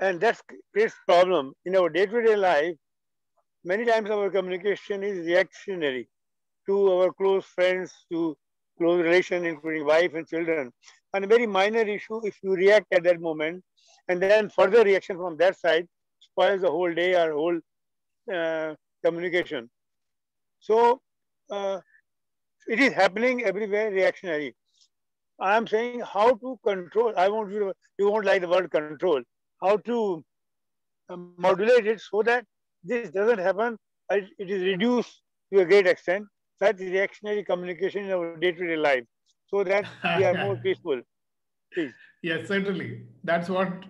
and that creates problem in our day-to-day life. Many times our communication is reactionary to our close friends, to close relation, including wife and children. On a very minor issue, if you react at that moment, and then further reaction from that side spoils the whole day or whole uh, communication. So uh, it is happening everywhere reactionary. I am saying how to control. I won't. You won't like the word control. How to um, modulate it so that this doesn't happen. It it is reduced to a great extent. Such reactionary communication in our day-to-day life, so that we are more (laughs) peaceful. Please. Yes, certainly. That's what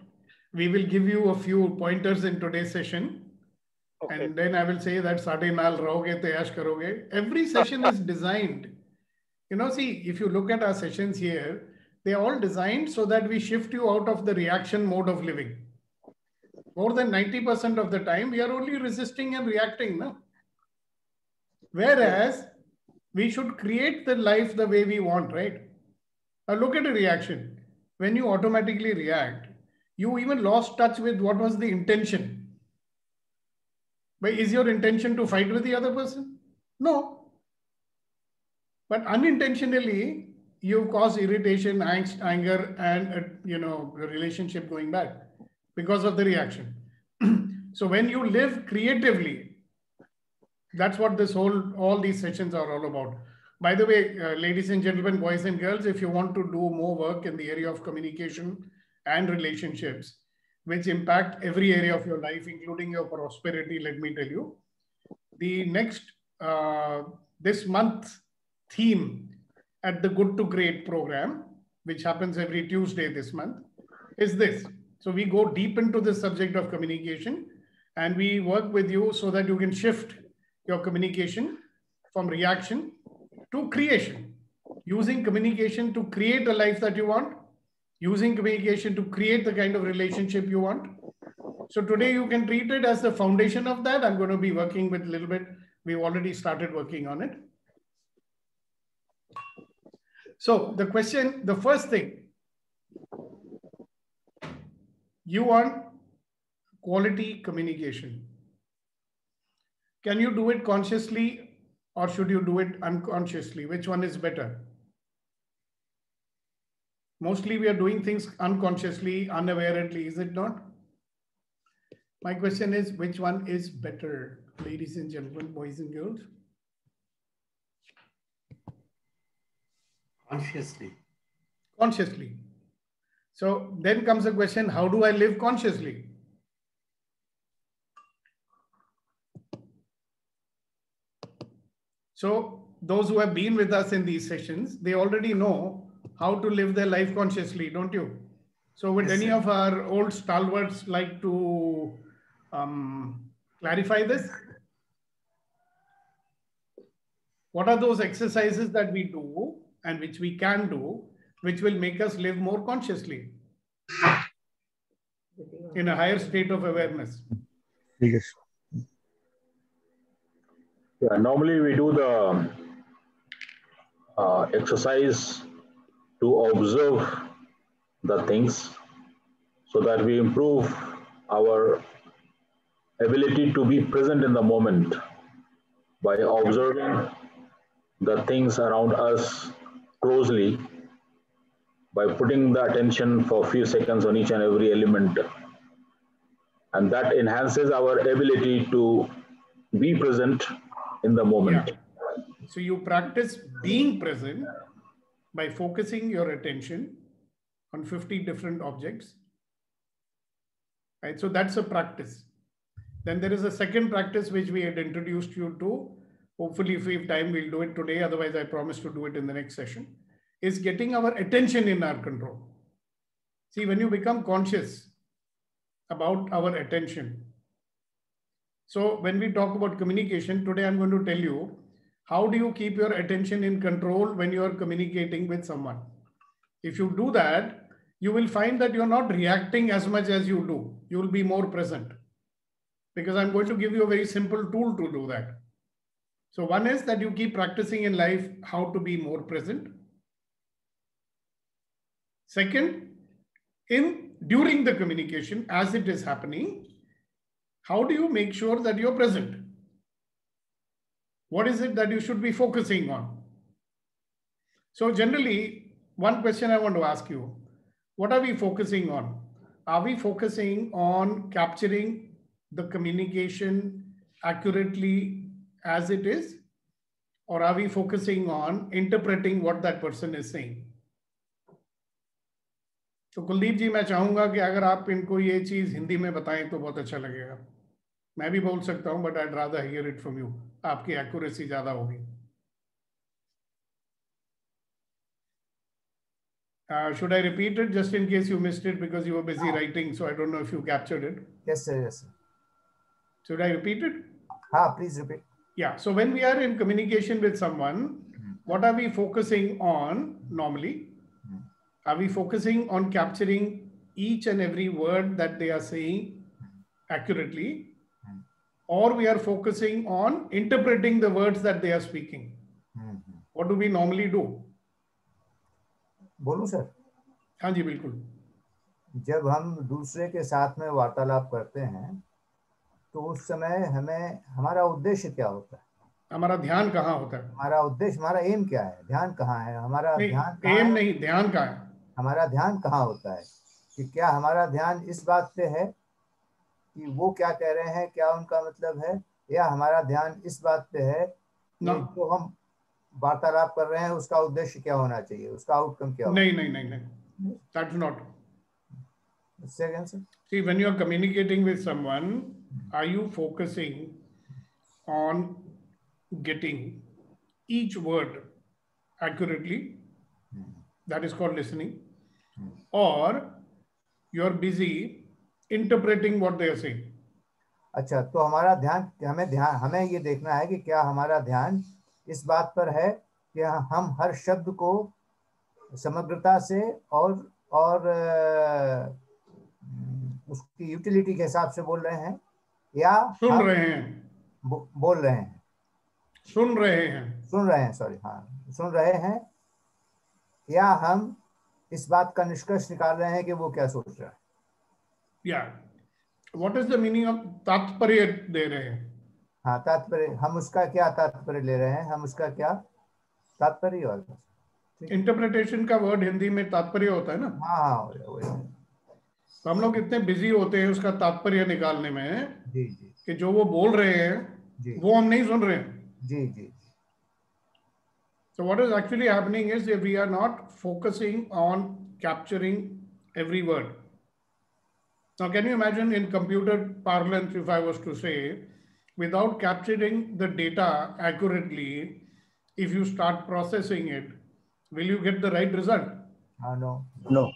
we will give you a few pointers in today's session. Okay. And then I will say that Sade Naal Rahoge Teyash Karoge. Every session is (laughs) designed. You know, see, if you look at our sessions here, they're all designed so that we shift you out of the reaction mode of living. More than 90% of the time, we are only resisting and reacting. No? Whereas we should create the life the way we want, right? Now look at a reaction. When you automatically react, you even lost touch with what was the intention. But is your intention to fight with the other person? No. But unintentionally, you cause irritation, angst, anger, and uh, you know the relationship going bad because of the reaction. (clears throat) so when you live creatively, that's what this whole all these sessions are all about. By the way, uh, ladies and gentlemen, boys and girls, if you want to do more work in the area of communication and relationships, which impact every area of your life, including your prosperity, let me tell you, the next uh, this month theme at the Good to Great program, which happens every Tuesday this month, is this. So we go deep into the subject of communication and we work with you so that you can shift your communication from reaction to creation, using communication to create a life that you want, using communication to create the kind of relationship you want. So today you can treat it as the foundation of that. I'm going to be working with a little bit. We've already started working on it. So the question, the first thing, you want quality communication. Can you do it consciously or should you do it unconsciously? Which one is better? Mostly we are doing things unconsciously, unawarely, is it not? My question is, which one is better, ladies and gentlemen, boys and girls? Consciously. Consciously. So then comes the question, how do I live consciously? So those who have been with us in these sessions, they already know how to live their life consciously, don't you? So would Yes, any sir. of our old stalwarts like to um, clarify this? What are those exercises that we do and which we can do, which will make us live more consciously in a higher state of awareness? Yes. Yeah, normally we do the uh, exercise to observe the things so that we improve our ability to be present in the moment by observing the things around us closely by putting the attention for a few seconds on each and every element. And that enhances our ability to be present in the moment. So you practice being present by focusing your attention on 50 different objects. Right? So that's a practice. Then there is a second practice which we had introduced you to. Hopefully, if we have time, we'll do it today. Otherwise, I promise to do it in the next session. Is getting our attention in our control. See, when you become conscious about our attention, so when we talk about communication, today I'm going to tell you how do you keep your attention in control when you are communicating with someone. If you do that, you will find that you're not reacting as much as you do. You will be more present. Because I'm going to give you a very simple tool to do that. So one is that you keep practicing in life how to be more present. Second, in during the communication as it is happening, how do you make sure that you're present? What is it that you should be focusing on? So generally, one question I want to ask you, what are we focusing on? Are we focusing on capturing the communication accurately as it is? Or are we focusing on interpreting what that person is saying? तो कुलदीप जी मैं चाहूंगा कि अगर आप इनको ये चीज हिंदी में बताएं तो बहुत अच्छा लगेगा मैं भी बोल सकता हूँ but I draw hear it from you आपकी एक्यूरेसी ज़्यादा होगी। Should I repeat it just in case you missed it because you are busy writing so I don't know if you captured it yes sir yes should I repeat it हाँ please repeat yeah so when we are in communication with someone what are we focusing on normally are we focusing on capturing each and every word that they are saying accurately Or we are focusing on interpreting the words that they are speaking? Mm-hmm. What do we normally do? बोलूँ sir हाँ जी बिल्कुल जब हम दूसरे के साथ में वार्तालाप करते हैं तो उस समय हमें हमारा उद्देश्य क्या होता है हमारा ध्यान कहाँ होता है हमारा उद्देश्य हमारा एम क्या है ध्यान कहाँ है हमारा ध्यान एम? नहीं ध्यान कहाँ है हमारा ध्यान कहाँ होता है कि क्या हमारा ध्यान इस बात पे है कि वो क्या कह रहे हैं क्या उनका मतलब है या हमारा ध्यान इस बात पे है कि। जो हम वार्तालाप कर रहे हैं उसका उद्देश्य क्या होना चाहिए उसका आउटकम क्या नहीं नहीं नहीं नहीं that's not Say again, sir. see when you are communicating with someone are you focusing on getting each word accurately that is called listening or you are busy interpreting what they are saying. अच्छा तो हमारा ध्यान हमें ध्यान हमें ये देखना है कि क्या हमारा ध्यान इस बात पर है कि हम हर शब्द को समग्रता से और और उसकी यूटिलिटी के हिसाब से बोल रहे हैं या सुन रहे हैं। बो, बोल रहे हैं। सुन रहे हैं। सुन रहे हैं सॉरी हाँ सुन रहे हैं या हम इस बात का निष्कर्ष निकाल रहे हैं कि वो क्या सोच रहा है। Yeah. What is the meaning of तात्पर्य दे रहे हैं हाँ तात्पर्य हम उसका क्या तात्पर्य ले रहे हैं? हम उसका क्या? तात्पर्य होगा इंटरप्रिटेशन का वर्ड हिंदी में तात्पर्य होता है ना? हाँ हाँ। तो हम लोग इतने बिज़ी होते हैं उसका तात्पर्य निकालने में जी जी। कि जो वो बोल रहे हैं वो हम नहीं सुन रहे। हैं जी जी। So what is actually happening is that we are not focusing on capturing every word. Now, can you imagine in computer parlance, if I was to say, without capturing the data accurately, if you start processing it, will you get the right result? Uh, हाँ no No.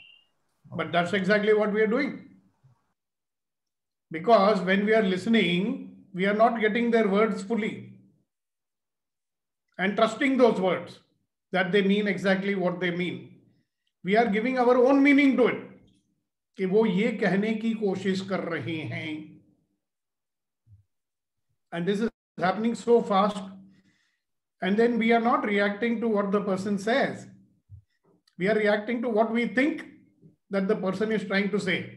But that's exactly what we are doing. Because when we are listening, we are not getting their words fully and trusting those words that they mean exactly what they mean. We are giving our own meaning to it. कि वो ये कहने की कोशिश कर रहे हैं। And this is happening so fast and then we are not reacting to what the person says we are reacting to what we think that the person is trying to say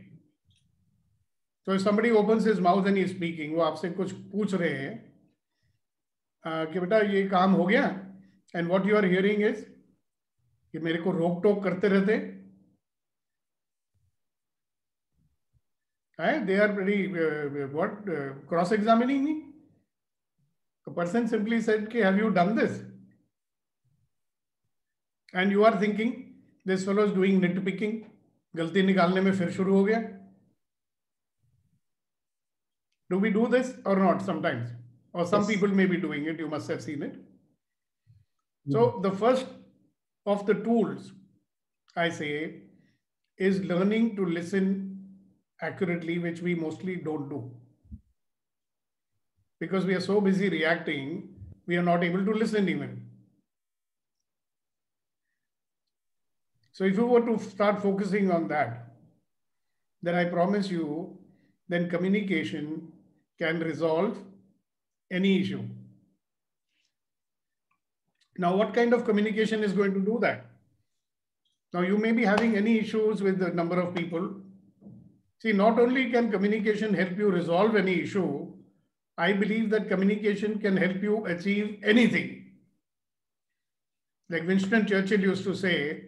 तो if open opens mouth and and वो आपसे कुछ पूछ रहे हैं uh, कि बेटा ये काम हो गया? And what you are hearing is कि मेरे को रोक टोक करते रहते हैं they are pretty uh, what uh, cross examining me the person simply said कि have you done this and you are thinking this fellow is doing nitpicking गलती निकालने में फिर शुरू हो गया do we do this or not sometimes or some Yes. people may be doing it you must have seen it so the first of the tools i say is learning to listen accurately which we mostly don't do because we are so busy reacting we are not able to listen even So if you were to start focusing on that, then I promise you, then communication can resolve any issue. Now, what kind of communication is going to do that? Now, you may be having any issues with the number of people. See, not only can communication help you resolve any issue, I believe that communication can help you achieve anything. Like Winston Churchill used to say,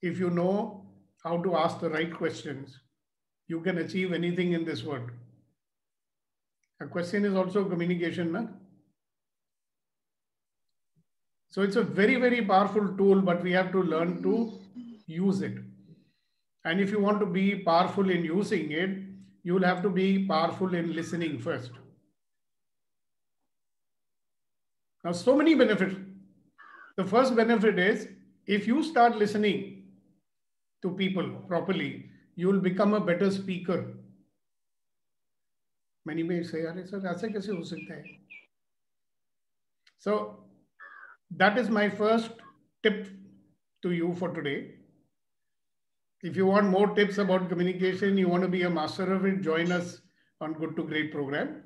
if you know how to ask the right questions, you can achieve anything in this world. A question is also communication, na? So it's a very, very powerful tool, but we have to learn to use it. And if you want to be powerful in using it, you will have to be powerful in listening first. Now, so many benefits. The first benefit is if you start listening to people properly, you will become a better speaker. Many may say, sir. So, that is my first tip to you for today. If you want more tips about communication, you want to be a master of it, join us on Good to Great program.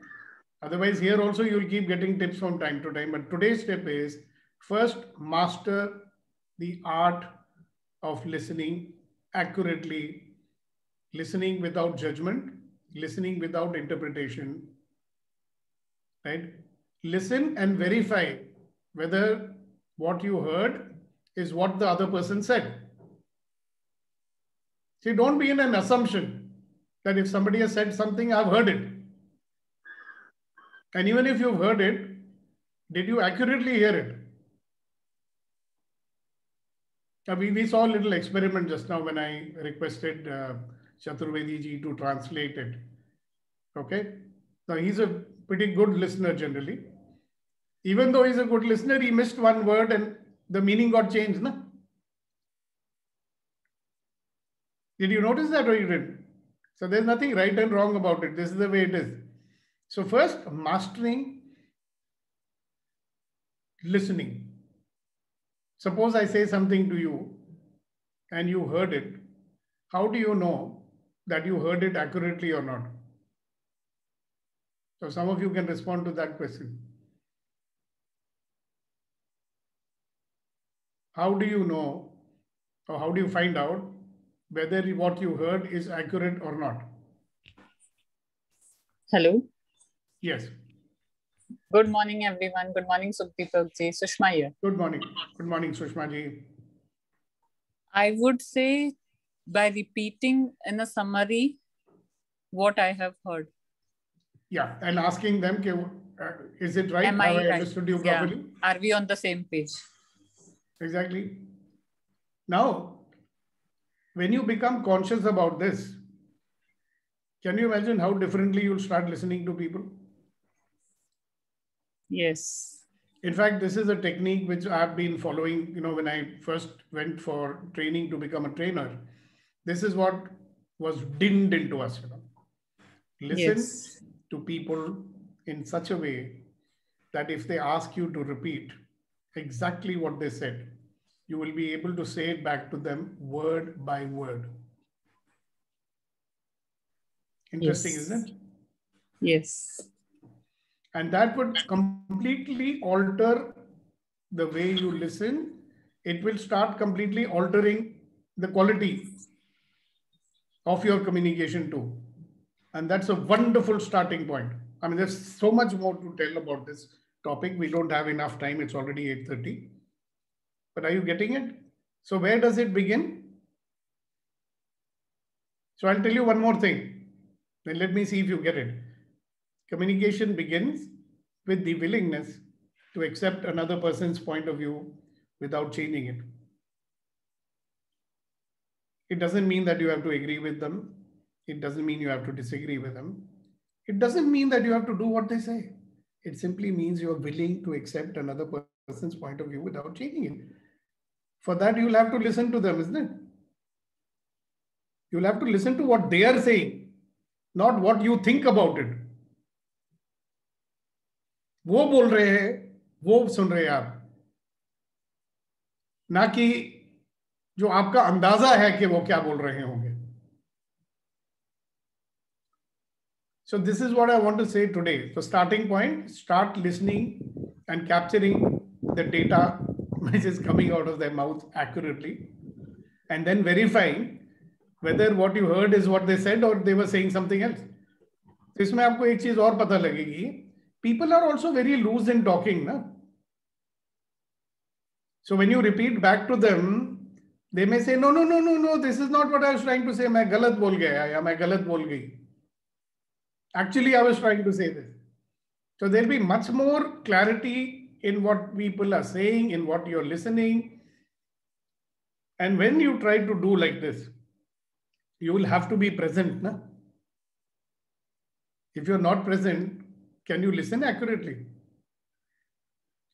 Otherwise, here also you'll keep getting tips from time to time. But today's tip is first master the art of listening accurately, listening without judgment, listening without interpretation. Right? Listen and verify whether what you heard is what the other person said. See, don't be in an assumption that if somebody has said something, I've heard it. And even if you've heard it, did you accurately hear it? Uh, we, we saw a little experiment just now when I requested uh, Chaturvedi ji to translate it. Okay. Now he's a pretty good listener generally. Even though he's a good listener, he missed one word and the meaning got changed. Na? Did you notice that or you didn't? So there's nothing right and wrong about it. This is the way it is. So first, mastering listening. Suppose I say something to you and you heard it. How do you know that you heard it accurately or not? So some of you can respond to that question. How do you know or how do you find out whether what you heard is accurate or not? Hello. Yes. Good morning, everyone. Good morning, Sukhdeepak ji. Sushma here. Good morning. Good morning, Sushma ji. I would say by repeating in a summary what I have heard. Yeah, and asking them, uh, is it right? Am I, I right? understood you properly? Yeah. Are we on the same page? Exactly. Now, when you become conscious about this, can you imagine how differently you'll start listening to people? Yes. In fact, this is a technique which I've been following, you know, when I first went for training to become a trainer. This is what was dinned into us, you know. Listen Yes. to people in such a way that if they ask you to repeat exactly what they said, you will be able to say it back to them word by word. Interesting, Yes. isn't it? Yes. And that would completely alter the way you listen. It will start completely altering the quality of your communication too. And that's a wonderful starting point. I mean, there's so much more to tell about this topic. We don't have enough time. It's already 8.30. But are you getting it? So where does it begin? So I'll tell you one more thing. Then let me see if you get it. Communication begins with the willingness to accept another person's point of view without changing it. It doesn't mean that you have to agree with them. It doesn't mean you have to disagree with them. It doesn't mean that you have to do what they say. It simply means you're willing to accept another person's point of view without changing it. For that, you'll have to listen to them, isn't it? You'll have to listen to what they are saying, not what you think about it. वो बोल रहे हैं वो सुन रहे हैं आप ना कि जो आपका अंदाजा है कि वो क्या बोल रहे होंगे So this is what I want to say today. So starting point, start listening and capturing the data which is coming out of their mouth accurately and then verifying whether what you heard is what they said or they were saying something else. तो इसमें आपको एक चीज और पता लगेगी people are also very loose in talking na so when you repeat back to them they may say no no no no no this is not what i was trying to say मैं गलत बोल गया या मैं गलत बोल गई actually i was trying to say this so there'll be much more clarity in what people are saying in what you're listening and when you try to do like this you will have to be present na if you're not present can you listen accurately?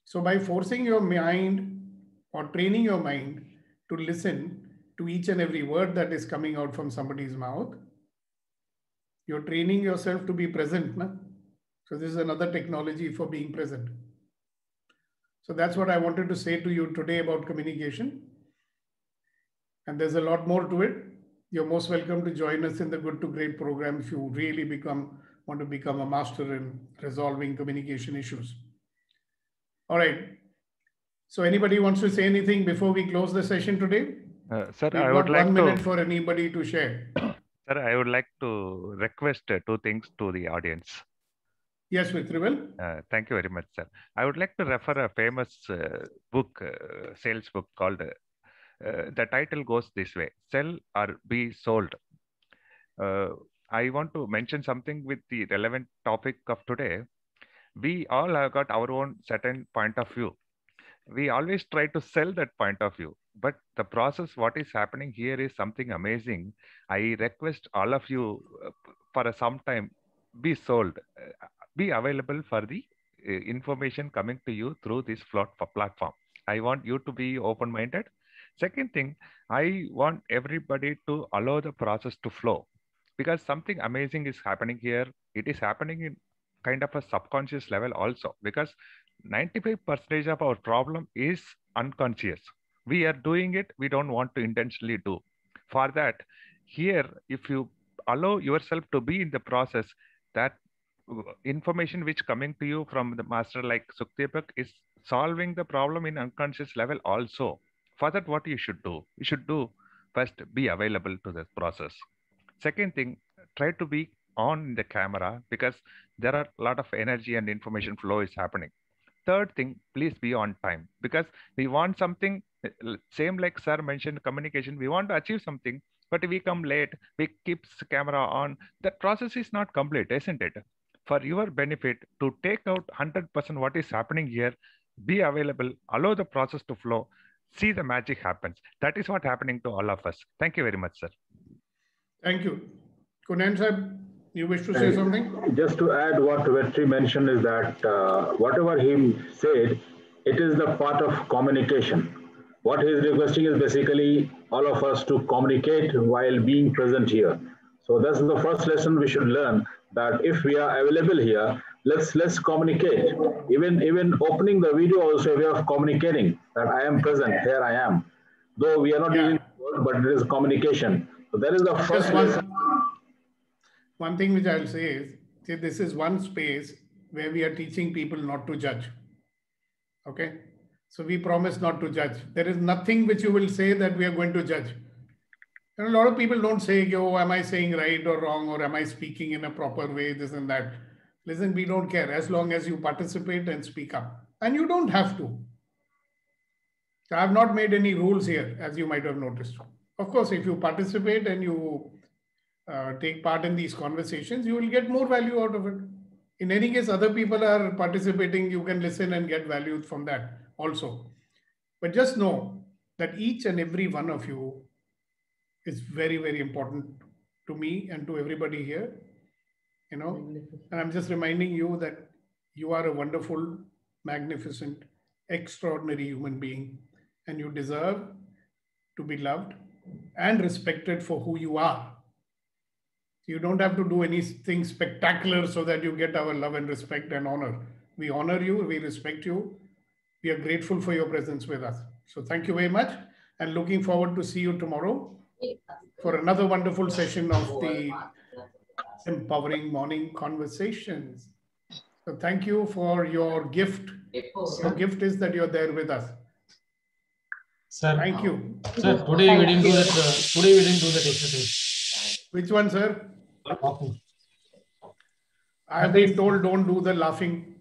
So by forcing your mind or training your mind to listen, to each and every word that is coming out from somebody's mouth. You're training yourself to be present. Na? So, this is another technology for being present. So, that's what I wanted to say to you today about communication. And there's a lot more to it. You're most welcome to join us in the Good to Great program if you really become want to become a master in resolving communication issues. All right. So anybody wants to say anything before we close the session today? Uh, sir, We've I would like one to, minute for anybody to share. (coughs) sir, I would like to request uh, two things to the audience. Yes, Mitrival. Uh, thank you very much, sir. I would like to refer a famous uh, book, uh, sales book called. Uh, the title goes this way: "Sell or be sold." Uh, I want to mention something with the relevant topic of today. We all have got our own certain point of view. We always try to sell that point of view, but the process, what is happening here, is something amazing. I request all of you uh, for some time be sold, be available for the uh, information coming to you through this platform. I want you to be open minded. Second thing, I want everybody to allow the process to flow because something amazing is happening here. It is happening in kind of a subconscious level also because 95% of our problem is unconscious. We are doing it, we don't want to intentionally do. For that, here, if you allow yourself to be in the process, that information which coming to you from the master like Sukhdeepak is solving the problem in unconscious level also. For that, what you should do? You should do first be available to the process. Second thing, try to be on the camera because there are a lot of energy and information flow is happening. Third thing, please be on time because we want something same like sir mentioned communication. We want to achieve something, but we come late, we keep camera on. That process is not complete, isn't it? For your benefit to take out 100% what is happening here, be available, allow the process to flow, see the magic happens. That is what happening to all of us. Thank you very much, sir. Thank you. Kunan sir, you wish to say something? Just to add what Vetri mentioned is that uh, whatever he said, it is the part of communication. What he is requesting is basically all of us to communicate while being present here. So that's the first lesson we should learn that if we are available here, let's let's communicate. Even even opening the video also a way of communicating that I am present, here I am. Though we are not using word, but it is communication. So that is the first Just one thing which I'll say is, see, this is one space where we are teaching people not to judge. Okay? So we promise not to judge. There is nothing which you will say that we are going to judge. A lot of people don't say, oh, am I saying right or wrong, or am I speaking in a proper way, this and that. Listen, we don't care as long as you participate and speak up. And you don't have to. I have not made any rules here, as you might have noticed. Of course, if you participate and you uh, take part in these conversations, you will get more value out of it. In any case, other people are participating. You can listen and get value from that also. But just know that each and every one of you is very, very important to me and to everybody here. You know, and I'm just reminding you that you are a wonderful, magnificent, extraordinary human being, and you deserve to be loved and respected for who you are. You don't have to do anything spectacular so that you get our love and respect and honor. We honor you, we respect you. We are grateful for your presence with us. So thank you very much and looking forward to see you tomorrow for another wonderful session of the empowering morning conversations. So thank you for your gift. Your gift is that you're there with us. Sir, Thank you. Sir, today we didn't do that. Uh, today we didn't do that exercise. Which one, sir? I have been told don't do the laughing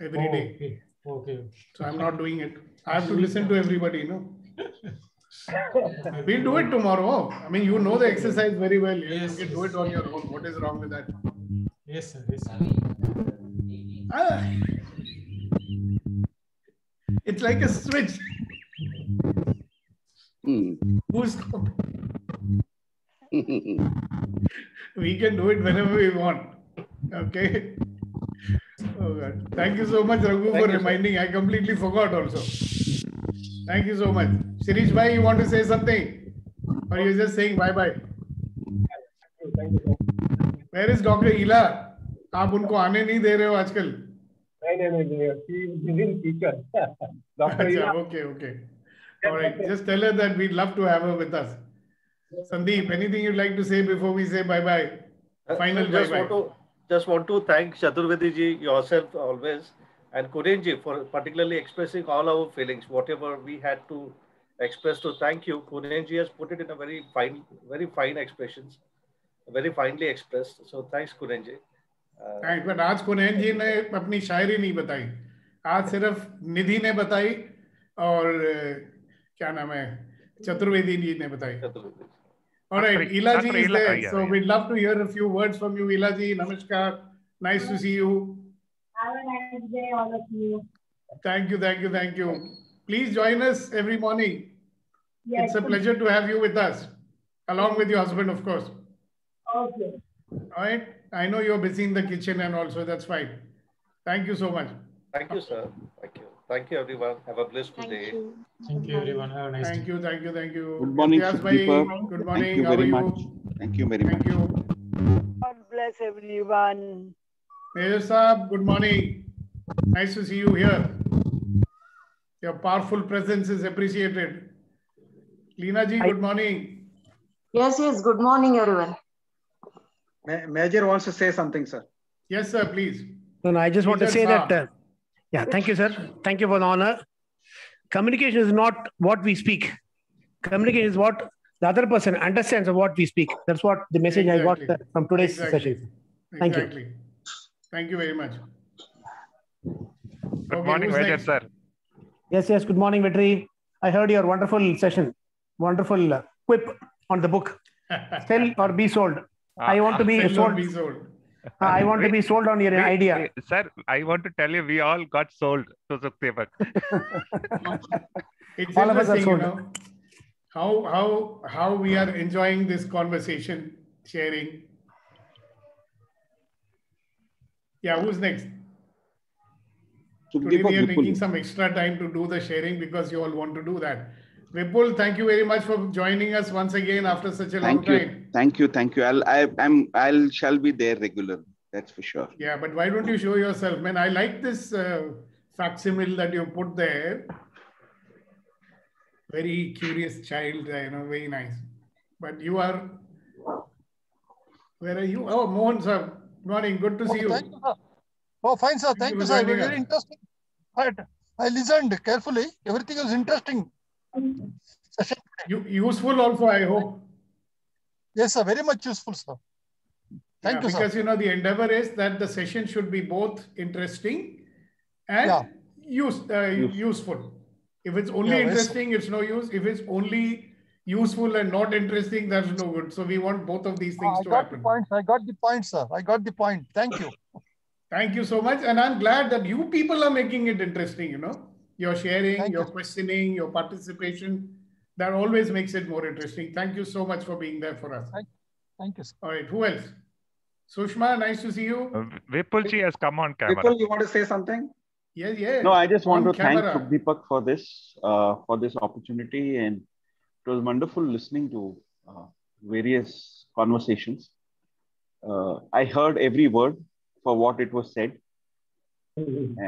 every Oh, day. okay. Okay. So I'm not doing it. I have to listen to everybody, you know. (laughs) We'll do it tomorrow. I mean, you know the exercise very well. Yes, You Yes, can do it on your own. What is wrong with that? Yes, sir. Yes, sir. Ah. It's like a switch. Who's (laughs) we can do it whenever we want. Okay. Oh God. Thank you so much, Raghu, Thank for you, sir. reminding. I completely forgot also. Thank you so much. Shirish Bhai, you want to say something? or you're just saying bye bye? Where is Dr. Ila? आप उनको आने नहीं दे रहे हो आजकल नहीं नहीं नहीं she is busy teacher Dr. अच्छा, Ila. okay, okay. All right. Just tell her that we'd love to have her with us. Sandeep, anything you'd like to say before we say bye bye? Final Uh, bye just bye. want to just want to thank Chaturvedi ji yourself always and Kuren ji for particularly expressing all our feelings, whatever we had to express to thank you. Kuren ji has put it in a very fine, very fine expressions, very finely expressed. So thanks, Kuren ji. Uh, thanks but आज कुनैन जी ने अपनी शायरी नहीं बताई आज सिर्फ़ निधि ने बताई और अ, क्या नाम है चतुर्वेदी जी ने बताई All right, Ila ji is there, so we'd love to hear a few words from you, Ila ji. Namaskar, nice to see you. Have a nice day, all of you. Thank you, thank you, thank you. Please join us every morning. Yes. It's a pleasure to have you with us, along with your husband, of course. Okay. All right. I know you're busy in the kitchen and also that's fine. Thank you so much. Thank you, sir. Thank you. Thank you, everyone. Have a blissful day. Thank you, everyone. Have a nice Thank day. you, thank you, thank you. Good morning, Imtiaz bhai, Good morning. Thank you How very are you? much. Thank you very Thank much. you. God bless everyone. Major Saab, good morning. Nice to see you here. Your powerful presence is appreciated. Leena ji, good morning. Yes, yes. Good morning, everyone. Ma- Major wants to say something, sir. Yes, sir, please. No, no, I just want to say Saab. that, uh, yeah, thank you, sir. Thank you for the honor. Communication is not what we speak. Communication is what the other person understands of what we speak. That's what the message I got uh, from today's Exactly. session. Thank you. Thank you very much. Good Okay, morning, who's Major sir. Yes, yes. Good morning, Vetri. I heard your wonderful session, wonderful uh, quip on the book. (laughs) Sell or be sold. I want to be Sell or sold. be sold. Uh, I want to be sold on your We- idea. we- sir, I want to tell you, we all got sold to Sukhdeepak. It's All of us are interesting, you know, how how how we are enjoying this conversation, sharing. Yeah, who's next? Today Sukhdeep we are Vipul. taking some extra time to do the sharing because you all want to do that. Vipul, thank you very much for joining us once again after such a long Thank you. time. Thank you. Thank you. I'll, I, I'm, I'll, shall be there regularly. That's for sure. Yeah, but why don't you show yourself, man? I like this uh, facsimile that you put there. Very curious child, you know, very nice. But you are, where are you? Oh, Mohan sir. Good morning. Good to see you. Thank you, sir. Oh, fine, sir. Thank you you, sir. joining Very us. interesting. I, I listened carefully. Everything was interesting. You, useful also, I hope. Yes, sir. Very much useful, sir. Thank Yeah, you, sir. because you know the endeavor is that the session should be both interesting and Yeah. use, uh, useful. If it's only Yeah, very interesting, it's no use. If it's only useful and not interesting, that's no good. So we want both of these things I to got happen. the point. I got the point, sir. I got the point. Thank you. Thank you so much. And I'm glad that you people are making it interesting, you know, your sharing, Thank your you. questioning, your participation. That always makes it more interesting. Thank you so much for being there for us. Thank you, sir. All right, who else? Sushma, nice to see you. Uh, Vipulji has come on camera. Vipul, you want to say something? Yes, yes. No, I just want On to thank camera. For this, uh, for this opportunity. And it was wonderful listening to uh, various conversations. Uh, I heard every word for what it was said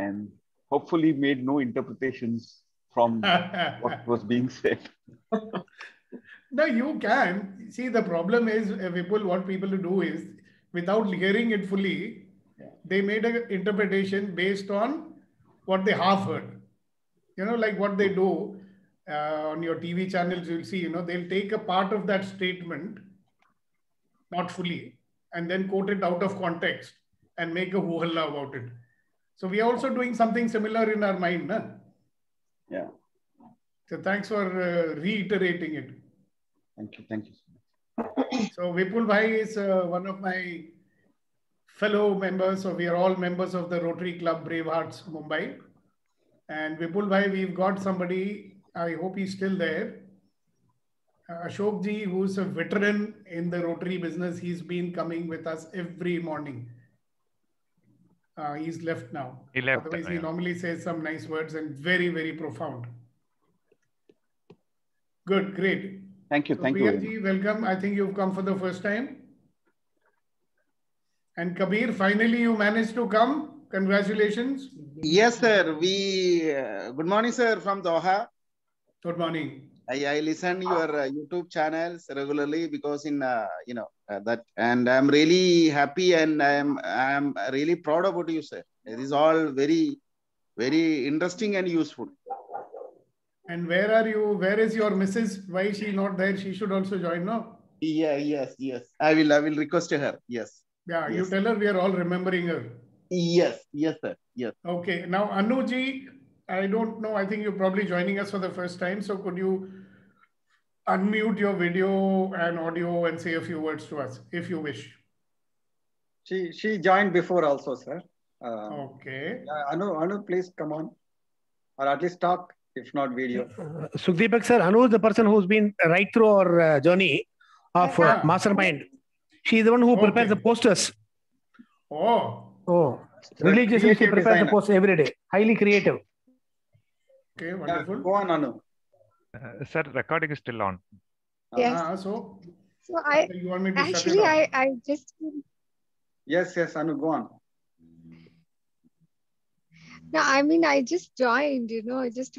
and hopefully made no interpretations from (laughs) what was being said. (laughs) No, you can. See, the problem is, uh, Vipul, what people do is, without hearing it fully, they made an interpretation based on what they half heard. You know, like what they do uh, on your TV channels, you'll see, you know, they'll take a part of that statement, not fully, and then quote it out of context and make a hoo-halla about it. So we are also doing something similar in our mind, na? Yeah. So thanks for uh, reiterating it. Thank you. Thank you. So Vipul Bhai is uh, one of my fellow members. So we are all members of the Rotary Club Brave Hearts Mumbai. And Vipul Bhai, we've got somebody, I hope he's still there. Uh, Ashok ji, who's a veteran in the Rotary business, he's been coming with us every morning. Uh, he's left now. He left, Otherwise, he yeah. normally says some nice words and very, very profound. Good, great. Thank you. So Thank you. very much. Priyaji, welcome. I think you've come for the first time. And Kabir, finally you managed to come. Congratulations. Yes, sir. We uh, good morning, sir, from Doha. Good morning. I, I listen your uh, YouTube channels regularly because in uh, you know uh, that, and I'm really happy and I'm I'm really proud about you, sir. It is all very very interesting and useful. And where are you? Where is your Mrs.? Why is she not there? She should also join, no? Yeah, yes, yes. I will I will request her. Yes. Yeah, you tell her we are all remembering her. Yes, yes, sir. Yes. Okay. Now, Anuji, I don't know. I think you're probably joining us for the first time. So could you unmute your video and audio and say a few words to us if you wish? She she joined before also, sir. Uh, Okay. yeah, Anu, Anu, please come on, or at least talk, if not video. Sukhdeepak sir, Anu is the person who's been right through our uh, journey of uh, Yeah. mastermind. She is the one who prepares the posters. Oh, Oh, religiously she creative prepares the posters every day. Highly creative. okay, wonderful. Go on, Anu. Uh, sir, recording is still on. Yes. Ah, so So I you want me to shut it actually off? I I just Yes, yes, Anu, go on. no I mean I just joined you know I just